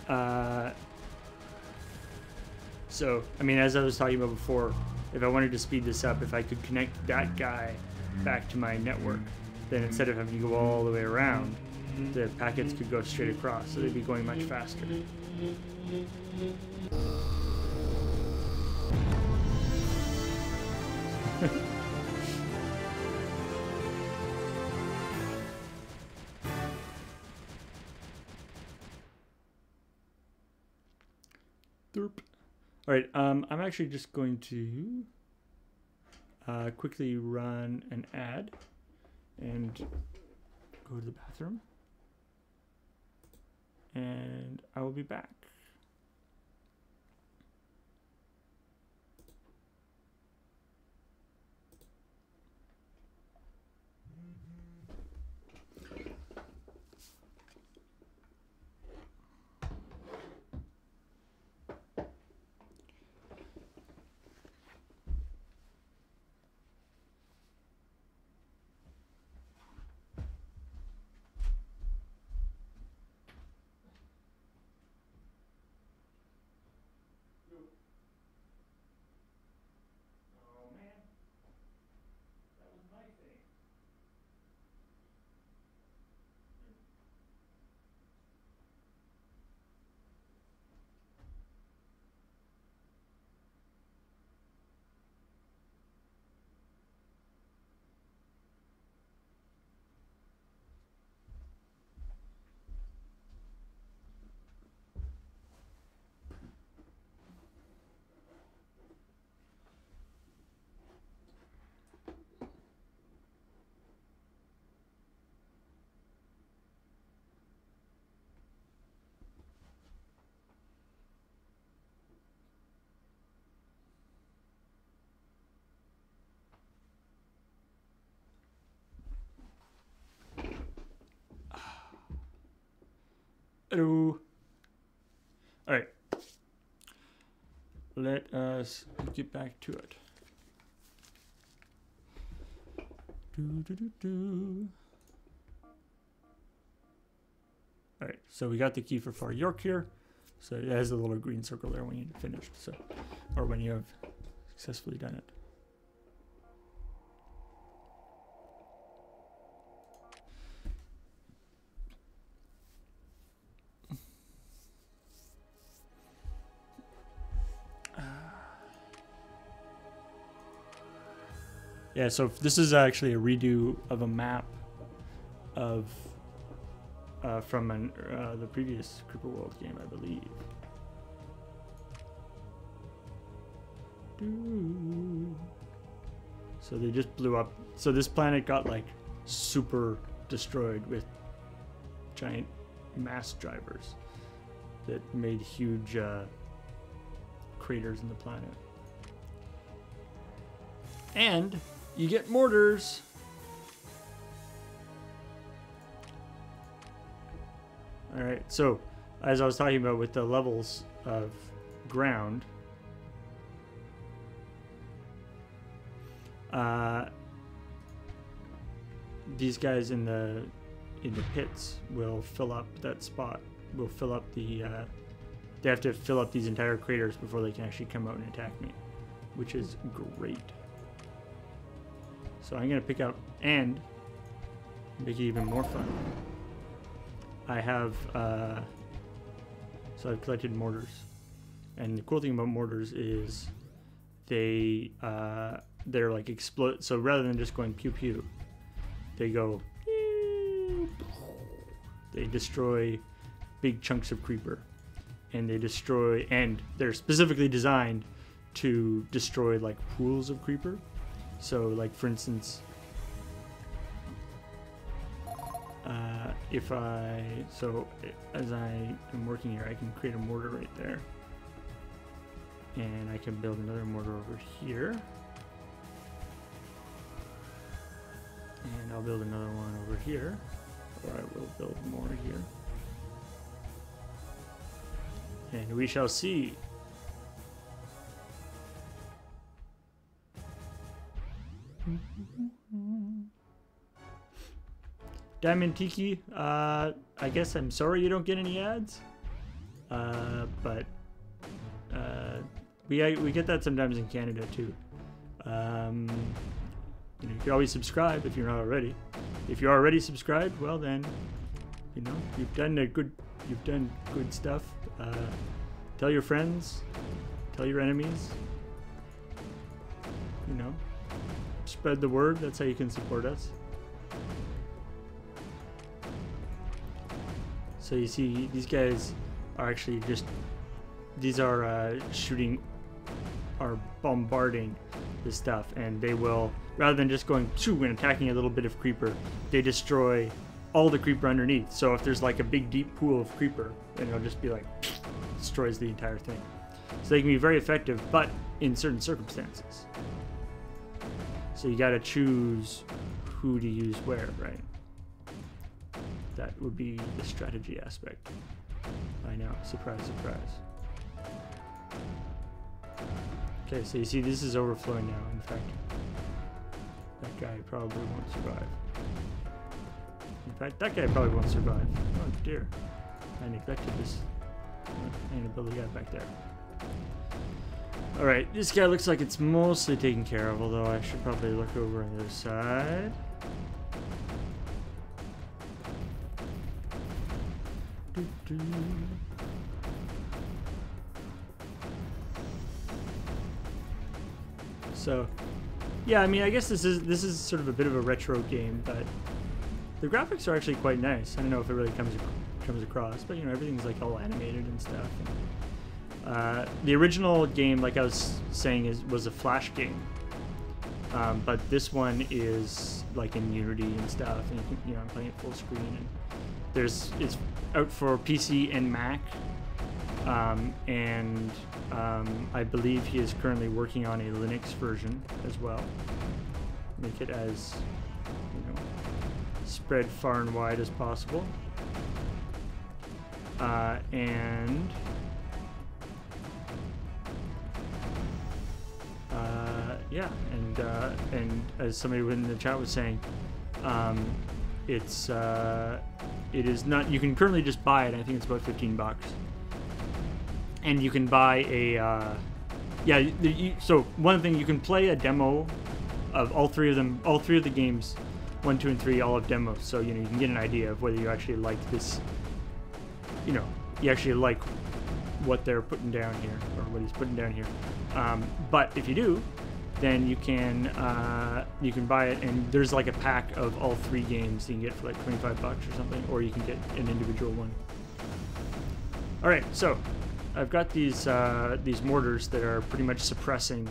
Uh, so, I mean, as I was talking about before, if I wanted to speed this up, if I could connect that guy back to my network, then instead of having to go all the way around, the packets could go straight across, so they'd be going much faster. Derp. All right, um, I'm actually just going to uh, quickly run an ad and go to the bathroom. And I will be back. Hello. All right. Let us get back to it. Do, do, do, do. All right, so we got the key for Far York here. So it has a little green circle there when you finished, so or when you have successfully done it. Yeah, so this is actually a redo of a map of uh, from an, uh, the previous Creeper World game, I believe. So they just blew up. So this planet got like super destroyed with giant mass drivers that made huge uh, craters in the planet. And you get mortars. All right, so as I was talking about with the levels of ground, uh, these guys in the in the pits will fill up that spot. Will fill up the. Uh, they have to fill up these entire craters before they can actually come out and attack me, which is great. So I'm going to pick out and make it even more fun. I have, uh, so I've collected mortars. And the cool thing about mortars is they, uh, they're like explode. So rather than just going pew pew, they go, they destroy big chunks of creeper. And they destroy, and they're specifically designed to destroy like pools of creeper. So, like for instance, uh, if I so as I am working here, I can create a mortar right there, and I can build another mortar over here, and I'll build another one over here, or I will build more here, and we shall see. Diamond Tiki, uh, I guess I'm sorry you don't get any ads. Uh, but uh, we we get that sometimes in Canada too. Um, you know, you can always subscribe if you're not already. If you're already subscribed, well then, you know, you've done a good, you've done good stuff. Uh, tell your friends, tell your enemies. You know, spread the word. That's how you can support us. So you see, these guys are actually just, these are uh, shooting, are bombarding this stuff, and they will, rather than just going to and attacking a little bit of creeper, they destroy all the creeper underneath. So if there's like a big deep pool of creeper, then it'll just be like, destroys the entire thing. So they can be very effective, but in certain circumstances. So you gotta choose who to use where, right? That would be the strategy aspect. I know, surprise, surprise. Okay, so you see this is overflowing now. In fact, that guy probably won't survive. In fact, that guy probably won't survive. Oh dear. I neglected this. Build a guy back there. Alright, this guy looks like it's mostly taken care of, although I should probably look over on the other side. So, yeah, I mean, I guess this is this is sort of a bit of a retro game, but the graphics are actually quite nice. I don't know if it really comes comes across, but you know, everything's like all animated and stuff. And, uh, the original game, like I was saying, is was a Flash game, um, but this one is like in Unity and stuff, and you, can, you know, I'm playing it full screen. And there's it's out for PC and Mac, um, and um, I believe he is currently working on a Linux version as well. Make it as you know spread far and wide as possible. Uh, and uh, yeah, and uh, and as somebody in the chat was saying, um, it's uh, it is not. You can currently just buy it. I think it's about 15 bucks, and you can buy a. Uh, yeah, you, so one thing you can play a demo of all three of them, all three of the games, one, two, and three, all have demos. So you know you can get an idea of whether you actually like this. You know, you actually like what they're putting down here or what he's putting down here. Um, but if you do, then you can uh, you can buy it and there's like a pack of all three games you can get for like 25 bucks or something or you can get an individual one all right so I've got these uh, these mortars that are pretty much suppressing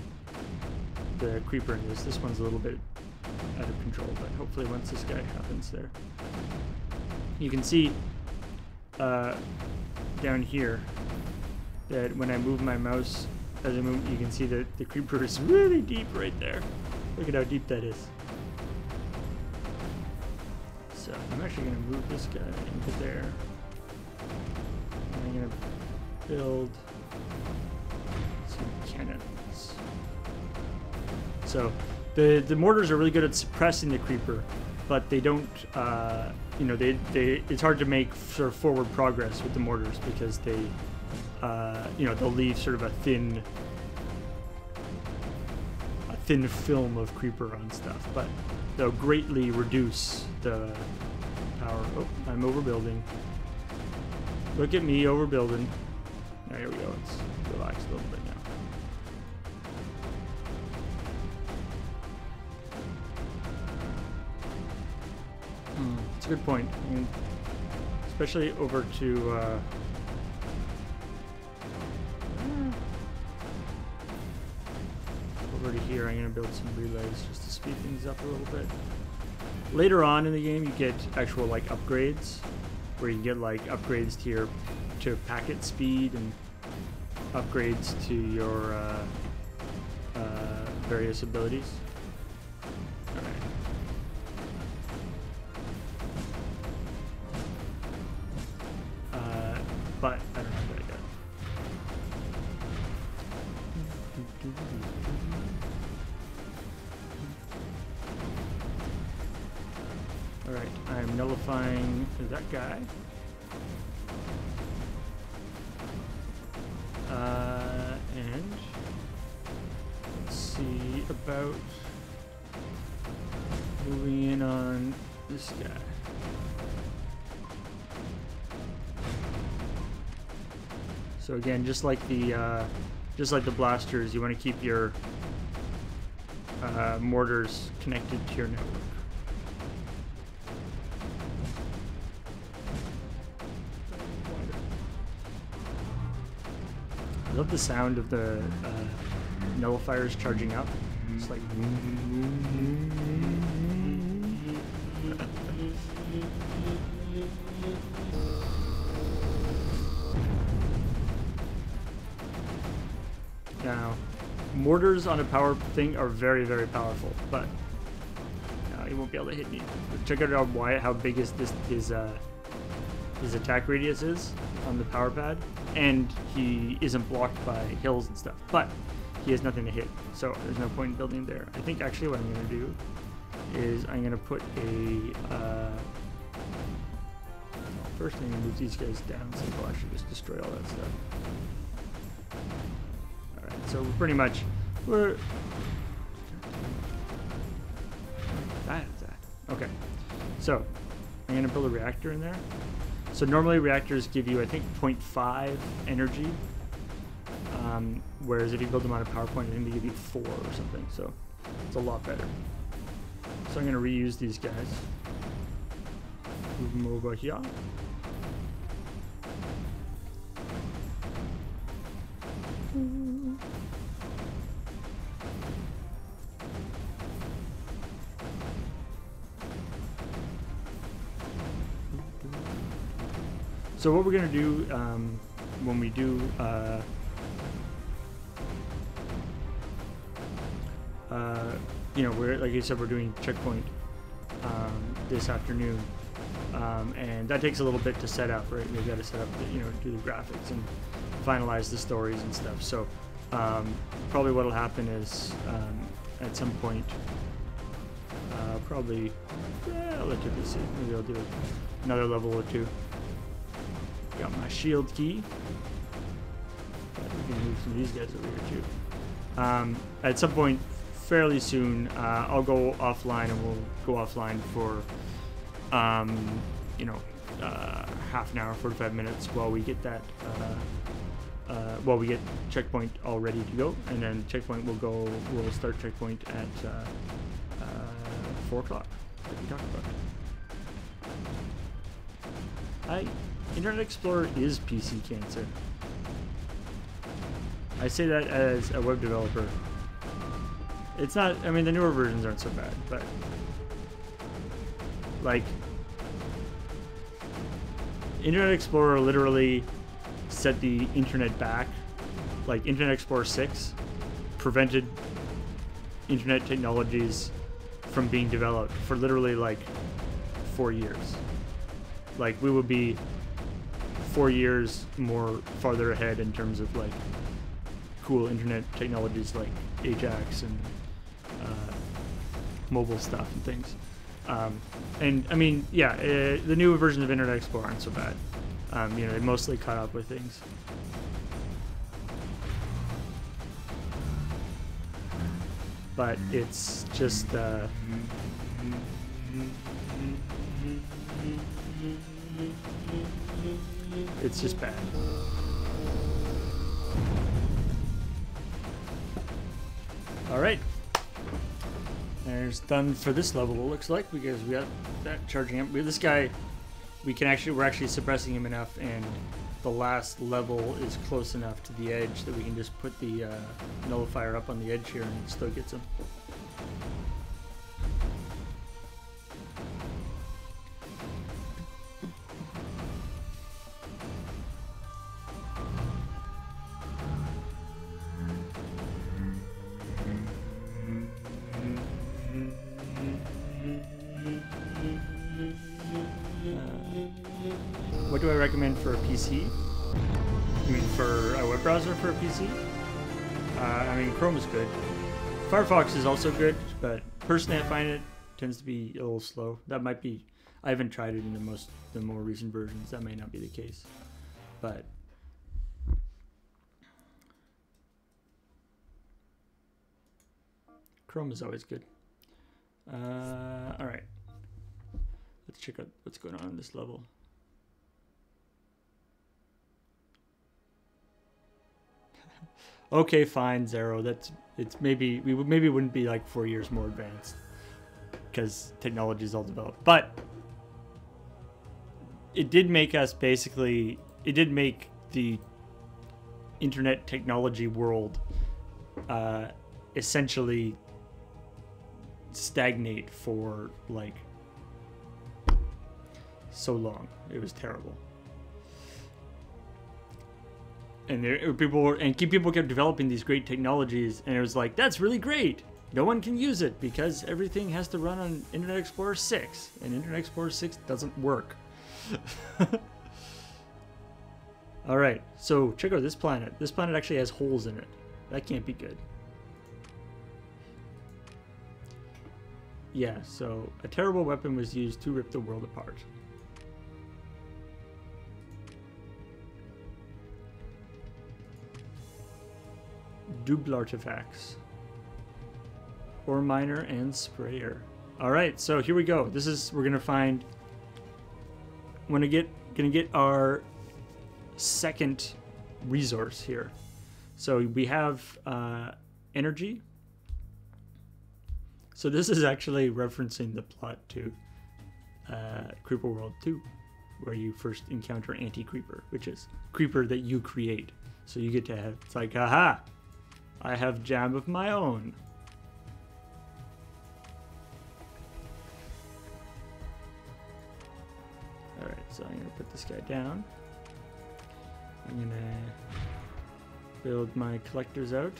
the creeper in this this one's a little bit out of control but hopefully once this guy happens there you can see uh, down here that when I move my mouse as I move, you can see that the creeper is really deep right there. Look at how deep that is. So I'm actually going to move this guy into there. And I'm going to build some cannons. So the the mortars are really good at suppressing the creeper, but they don't. Uh, you know, they, they it's hard to make sort of forward progress with the mortars because they uh, you know, they'll leave sort of a thin, a thin film of creeper on stuff, but they'll greatly reduce the power. Oh, I'm overbuilding. Look at me overbuilding. There we go. Let's relax a little bit now. Hmm, it's a good point. I mean, especially over to. Uh, build some relays just to speed things up a little bit. later on in the game, you get actual like upgrades, where you get like upgrades to your to packet speed and upgrades to your uh, uh, various abilities. So again, just like the uh, just like the blasters, you want to keep your uh, mortars connected to your network. I love the sound of the uh, nullifiers charging up. It's like. Mortars on a power thing are very, very powerful, but uh, he won't be able to hit me. Check out how wide, how big is this his uh, his attack radius is on the power pad, and he isn't blocked by hills and stuff. But he has nothing to hit, so there's no point in building there. I think actually what I'm gonna do is I'm gonna put a. Uh, first, I'm gonna move these guys down, so I'll actually just destroy all that stuff. So we're pretty much we're. Okay, so I'm gonna build a reactor in there. So normally reactors give you, I think, 0.5 energy. Um, whereas if you build them on a PowerPoint, they give you 4 or something. So it's a lot better. So I'm going to reuse these guys. Move them over here. So what we're gonna do um, when we do uh, uh, you know, we're like I said, we're doing checkpoint um, this afternoon, um, and that takes a little bit to set up, right? We've got to set up, the, you know, do the graphics and finalize the stories and stuff. So um, probably what'll happen is um, at some point, uh, probably relatively soon, maybe I'll do another level or two. Got my shield key. But we can move some of these guys over here too. Um, at some point, fairly soon, uh, I'll go offline and we'll go offline for, um, you know, uh, half an hour, 45 minutes while we get that, uh, uh, while we get checkpoint all ready to go. And then checkpoint will go, we'll start checkpoint at uh, uh, 4 o'clock, talked about. Internet Explorer is PC cancer. I say that as a web developer. It's not, I mean, the newer versions aren't so bad, but like Internet Explorer literally set the internet back. Like Internet Explorer 6 prevented internet technologies from being developed for literally like four years. Like we would be four years more farther ahead in terms of like cool internet technologies like Ajax and uh, mobile stuff and things. Um, and I mean, yeah, uh, the newer versions of Internet Explorer aren't so bad. Um, you know, they mostly caught up with things. But it's just. Uh, it's just bad. Alright. There's done for this level, it looks like, because we got that charging up. This guy, we can actually, we're actually suppressing him enough, and the last level is close enough to the edge that we can just put the uh, nullifier up on the edge here and it still gets him. Firefox is also good, but personally, I find it tends to be a little slow. That might be. I haven't tried it in the most the more recent versions. That may not be the case, but Chrome is always good. Uh, all right, let's check out what's going on in this level. okay, fine, Zero. That's it's maybe we would maybe wouldn't be like four years more advanced because technology is all developed. But it did make us basically. It did make the internet technology world uh, essentially stagnate for like so long. It was terrible and there people were, and people kept developing these great technologies and it was like that's really great. No one can use it because everything has to run on internet explorer 6 and internet explorer 6 doesn't work. All right so check out this planet. This planet actually has holes in it. That can't be good. Yeah so a terrible weapon was used to rip the world apart Double artifacts. Ore miner and sprayer. Alright, so here we go. This is, we're gonna find, we're gonna get, gonna get our second resource here. So we have uh, energy. So this is actually referencing the plot to uh, Creeper World 2, where you first encounter Anti-Creeper, which is creeper that you create. So you get to have, it's like, aha, I have jam of my own. Alright, so I'm gonna put this guy down. I'm gonna build my collectors out.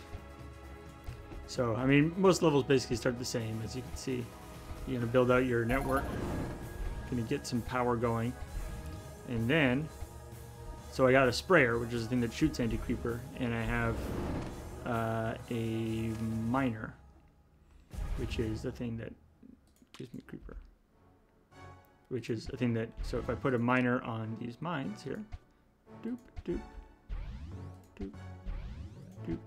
So, I mean, most levels basically start the same, as you can see. You're gonna build out your network, gonna get some power going, and then, so I got a sprayer, which is the thing that shoots anti-creeper, and I have uh, a miner, which is the thing that gives me creeper. Which is a thing that, so if I put a miner on these mines here, doop, doop, doop, doop,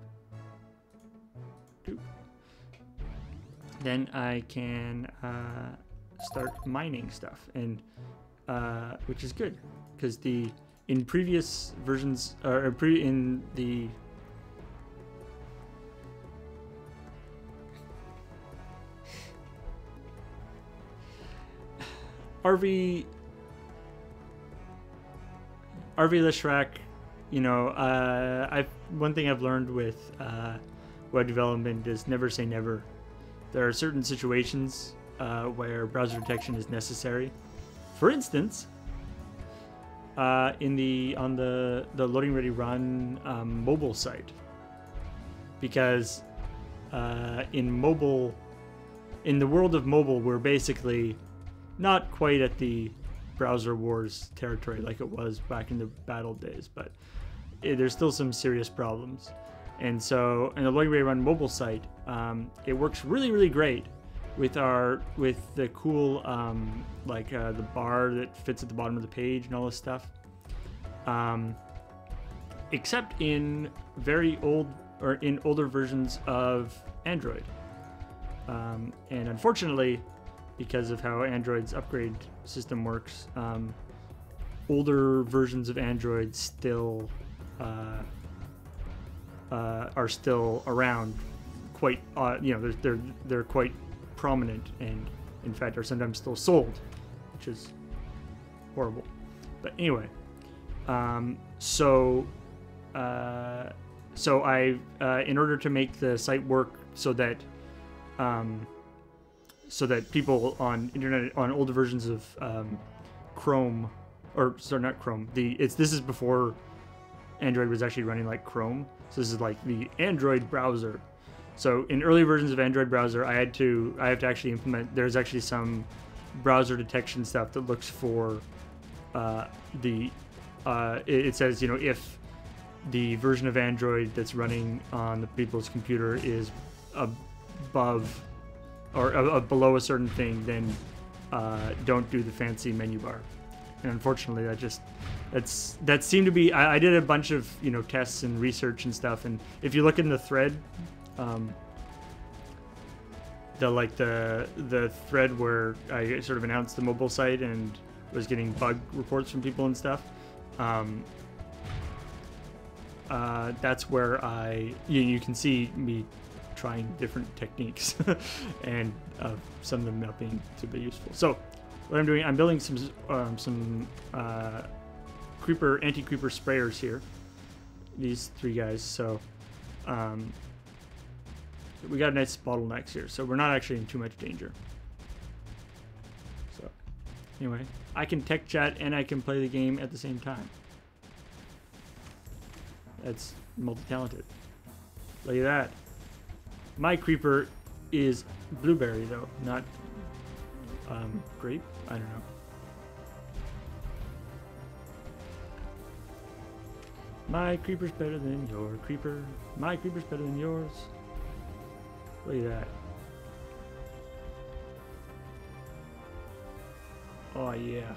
doop, then I can uh, start mining stuff, and uh, which is good because the in previous versions or pre in the RV RV Leshrac, you know, uh, I one thing I've learned with uh, web development is never say never. There are certain situations uh, where browser detection is necessary. For instance, uh, in the on the the loading ready run um, mobile site, because uh, in mobile, in the world of mobile, we're basically not quite at the browser wars territory like it was back in the battle days, but it, there's still some serious problems. And so, in the Ready Run mobile site, um, it works really, really great with our with the cool um, like uh, the bar that fits at the bottom of the page and all this stuff. Um, except in very old or in older versions of Android. Um, and unfortunately, because of how Android's upgrade system works. Um, older versions of Android still uh, uh, are still around, quite uh, you know they're, they're they're quite prominent and in fact are sometimes still sold, which is horrible. But anyway, um, so uh, so I uh, in order to make the site work so that um, so that people on internet on older versions of um, Chrome, or sorry, not Chrome. The it's this is before Android was actually running like Chrome. So this is like the Android browser. So in early versions of Android browser, I had to I have to actually implement. There's actually some browser detection stuff that looks for uh, the uh, it, it says you know if the version of Android that's running on the people's computer is above or uh, below a certain thing, then uh, don't do the fancy menu bar. And unfortunately, that just that's that seemed to be. I, I, did a bunch of you know tests and research and stuff, and if you look in the thread, um, the like the the thread where I sort of announced the mobile site and was getting bug reports from people and stuff. Um, uh, that's where I you, you can see me trying different techniques and uh, some of them not being super useful. So what I'm doing, I'm building some um, some uh, creeper anti-creeper sprayers here. These three guys. So um, we got nice bottlenecks here. So we're not actually in too much danger. So anyway, I can tech chat and I can play the game at the same time. That's multi-talented. Look at that. My creeper is blueberry though, not um, grape. I don't know. My creeper's better than your creeper. My creeper's better than yours. Look at that. Oh yeah.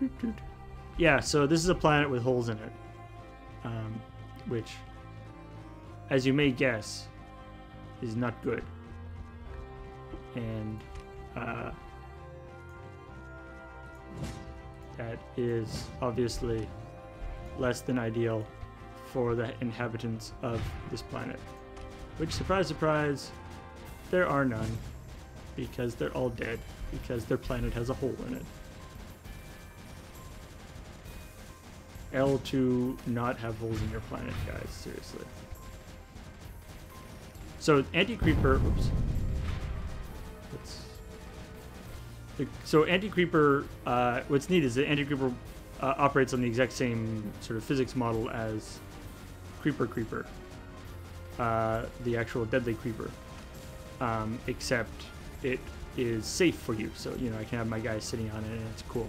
Yeah, so this is a planet with holes in it. Um, which, as you may guess, is not good. And uh, that is obviously less than ideal for the inhabitants of this planet. Which, surprise, surprise, there are none because they're all dead because their planet has a hole in it. L to not have holes in your planet, guys. Seriously. So anti-creeper. Oops. so anti-creeper. Uh, what's neat is that anti-creeper uh, operates on the exact same sort of physics model as creeper creeper, uh, the actual deadly creeper, um, except it is safe for you. So you know I can have my guys sitting on it and it's cool.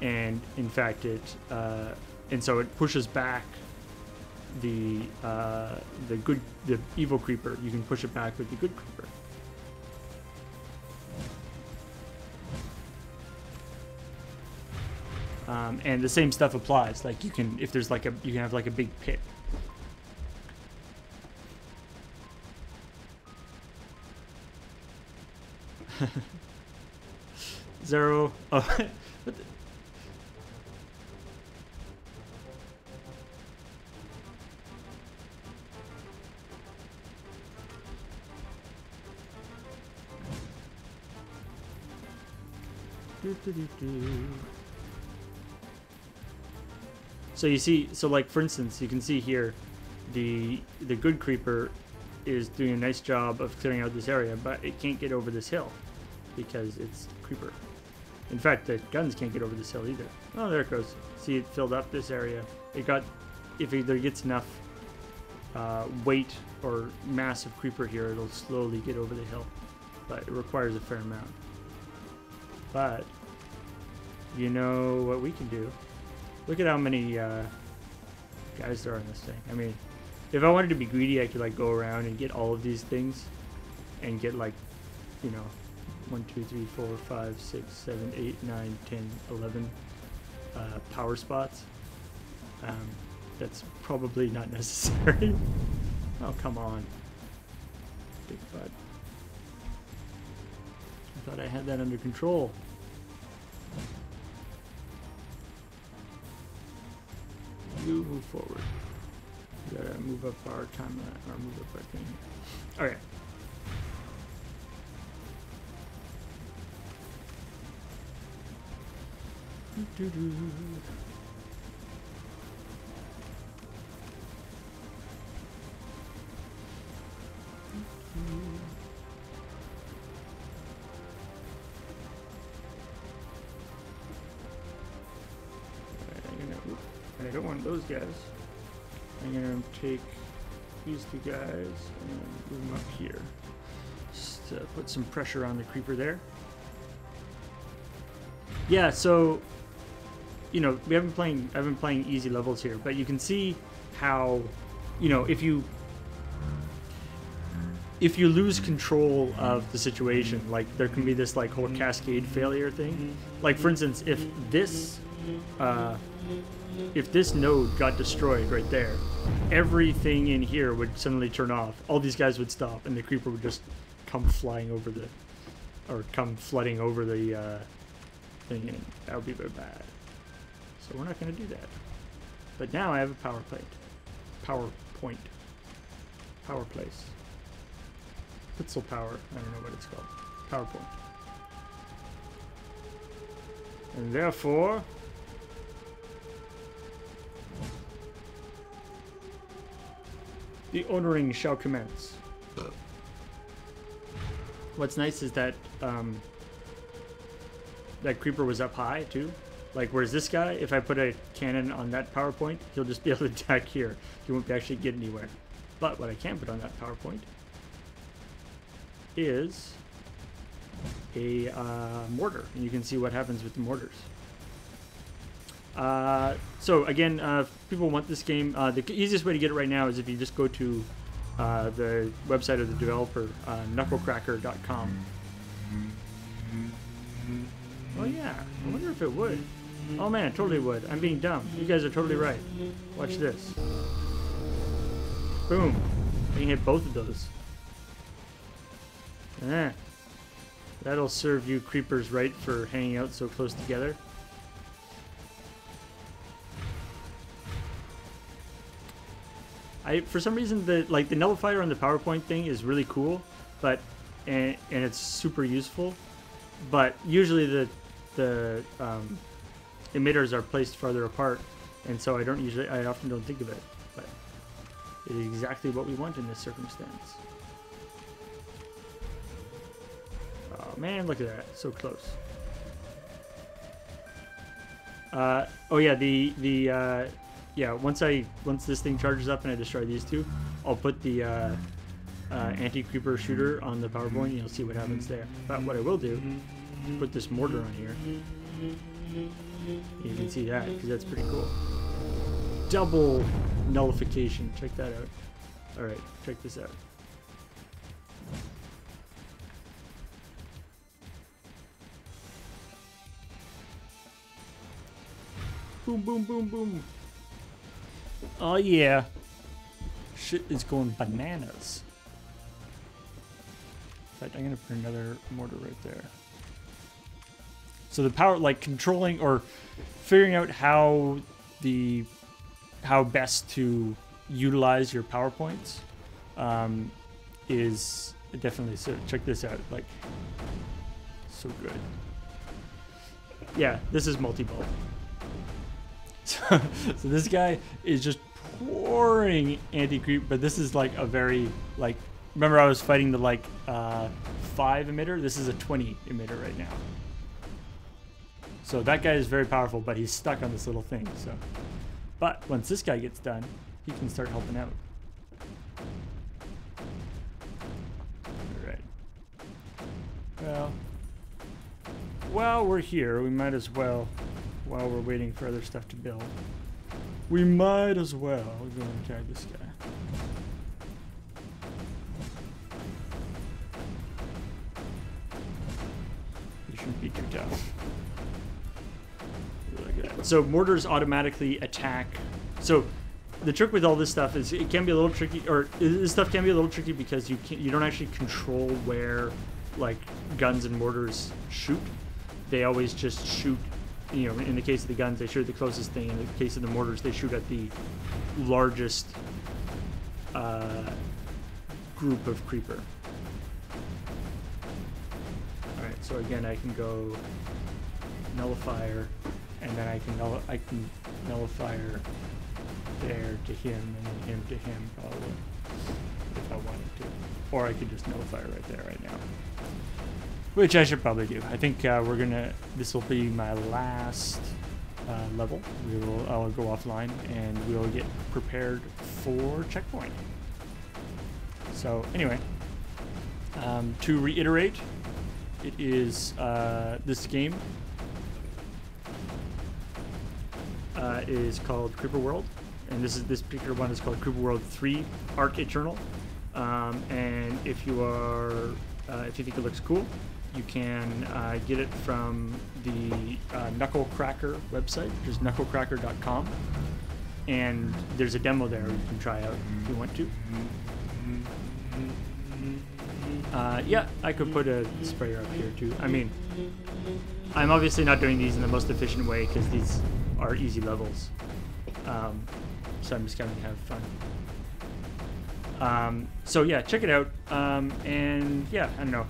And in fact, it uh, and so it pushes back the uh, the good the evil creeper. You can push it back with the good creeper. Um, and the same stuff applies. Like you can, if there's like a, you can have like a big pit. Zero. Oh, So you see, so like for instance, you can see here, the the good creeper is doing a nice job of clearing out this area, but it can't get over this hill because it's creeper. In fact, the guns can't get over this hill either. Oh, there it goes. See, it filled up this area. It got, if it either gets enough uh, weight or massive creeper here, it'll slowly get over the hill, but it requires a fair amount. But you know what we can do. Look at how many uh, guys there are in this thing. I mean, if I wanted to be greedy, I could like go around and get all of these things and get like, you know, 1, 2, 3, 4, 5, 6, 7, 8, 9, 10, 11 uh, power spots. Um, that's probably not necessary. oh, come on. Big butt. I thought I had that under control. Move forward. We gotta move up our timeline, uh, or move up our thing. Okay. Do -do. And those guys. I'm gonna take these two guys and move them up here. Just to put some pressure on the creeper there. Yeah, so you know, we haven't playing I've been playing easy levels here, but you can see how you know, if you if you lose control of the situation, like there can be this like whole mm-hmm. cascade failure thing. Mm-hmm. Like for instance, if this uh, if this node got destroyed right there, everything in here would suddenly turn off. All these guys would stop, and the creeper would just come flying over the, or come flooding over the uh, thing, and that would be very bad. So we're not going to do that. But now I have a power plate, power point, power place. Pixel power. I don't know what it's called. PowerPoint. And therefore, the ordering shall commence. What's nice is that um, that creeper was up high too. Like, whereas this guy, if I put a cannon on that PowerPoint, he'll just be able to attack here. He won't actually get anywhere. But what I can put on that PowerPoint is a uh, mortar, and you can see what happens with the mortars. Uh, so again, uh, if people want this game, uh, the easiest way to get it right now is if you just go to uh, the website of the developer, uh, knucklecracker.com. Oh yeah, I wonder if it would. Oh man, it totally would. I'm being dumb. You guys are totally right. Watch this. Boom. I can hit both of those. Eh. That'll serve you creepers right for hanging out so close together. I for some reason the like the nullifier on the PowerPoint thing is really cool, but and and it's super useful, but usually the the um, emitters are placed farther apart, and so I don't usually I often don't think of it, but it is exactly what we want in this circumstance. Oh man, look at that, so close. Uh, oh yeah, the the uh, yeah, once I once this thing charges up and I destroy these two, I'll put the uh, uh, anti-creeper shooter on the PowerPoint and you'll see what happens there. But what I will do, put this mortar on here. You can see that because that's pretty cool. Double nullification. Check that out. All right, check this out. Boom, boom, boom, boom. Oh yeah. Shit is going bananas. In fact, I'm gonna put another mortar right there. So the power, like controlling or figuring out how the how best to utilize your powerpoints um, is definitely so. Check this out, like so good. Yeah, this is multi-bulb. So, so this guy is just pouring anti-creep, but this is like a very like. Remember, I was fighting the like uh, five emitter. This is a twenty emitter right now. So that guy is very powerful, but he's stuck on this little thing. So, but once this guy gets done, he can start helping out. All right. Well, while we're here, we might as well while we're waiting for other stuff to build. We might as well go and attack this guy. He shouldn't be too tough. So mortars automatically attack. So the trick with all this stuff is it can be a little tricky, or this stuff can be a little tricky because you can you don't actually control where like guns and mortars shoot. They always just shoot you know, in the case of the guns, they shoot the closest thing. In the case of the mortars, they shoot at the largest uh, group of creeper. Alright, so again, I can go nullifier, and then I can null I can nullifier there to him, and then him to him, probably, if I wanted to. Or I could just nullify right there, right now. Which I should probably do. I think uh, we're gonna. This will be my last uh, level. We will. I'll go offline and we'll get prepared for Checkpoint. So anyway, um, to reiterate, it is uh, this game uh, is called Creeper World, and this is this particular one is called Creeper World 3 Arc Eternal. Um, and if you are uh, if you think it looks cool, you can uh, get it from the uh, Knucklecracker website, which is knucklecracker.com. And there's a demo there you can try out if you want to. Uh, yeah, I could put a sprayer up here too. I mean, I'm obviously not doing these in the most efficient way because these are easy levels. Um, so I'm just going to have fun. Um, so yeah, check it out. Um, and yeah, I don't know.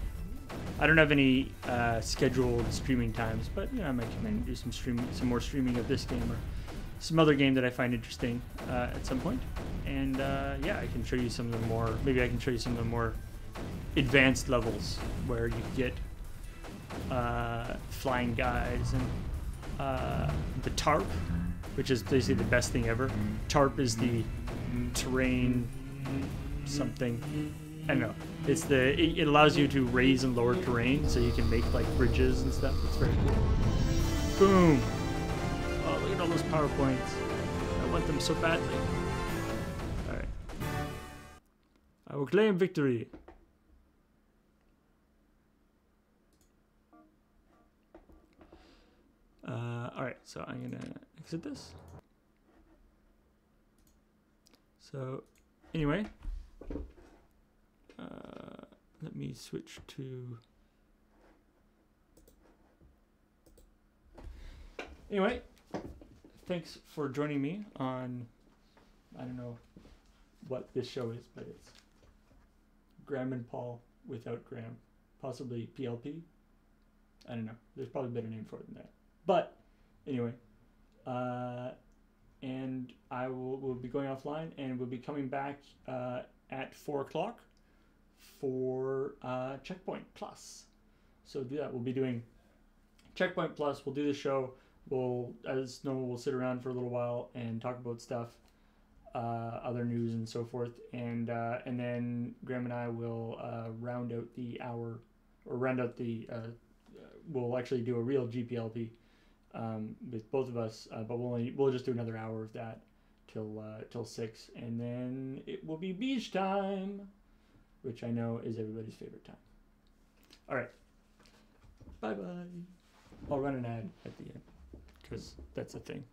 I don't have any uh, scheduled streaming times, but you know, I might come in and do some streaming, some more streaming of this game or some other game that I find interesting uh, at some point. And uh, yeah, I can show you some of the more. Maybe I can show you some of the more advanced levels where you get uh, flying guys and uh, the terp, which is basically the best thing ever. Terp is the terrain something. I know. It's the it, allows you to raise and lower terrain, so you can make like bridges and stuff. It's very cool. Boom! Oh, look at all those powerpoints. I want them so badly. All right. I will claim victory. Uh, all right, so I'm gonna exit this. So, anyway, uh, let me switch to. Anyway, thanks for joining me on. I don't know what this show is, but it's Graham and Paul without Graham, possibly PLP. I don't know. There's probably a better name for it than that. But anyway, uh, and I will will be going offline, and we'll be coming back uh, at four o'clock for uh, Checkpoint Plus. So do that. We'll be doing Checkpoint Plus. We'll do the show. We'll, as normal, we'll sit around for a little while and talk about stuff, uh, other news and so forth, and uh, and then Graham and I will uh, round out the hour, or round out the. Uh, we'll actually do a real GPLP um, with both of us, uh, but we'll only, we'll just do another hour of that till till six, and then it will be beach time, which I know is everybody's favorite time. All right, bye bye. I'll run an ad at the end because that's a thing.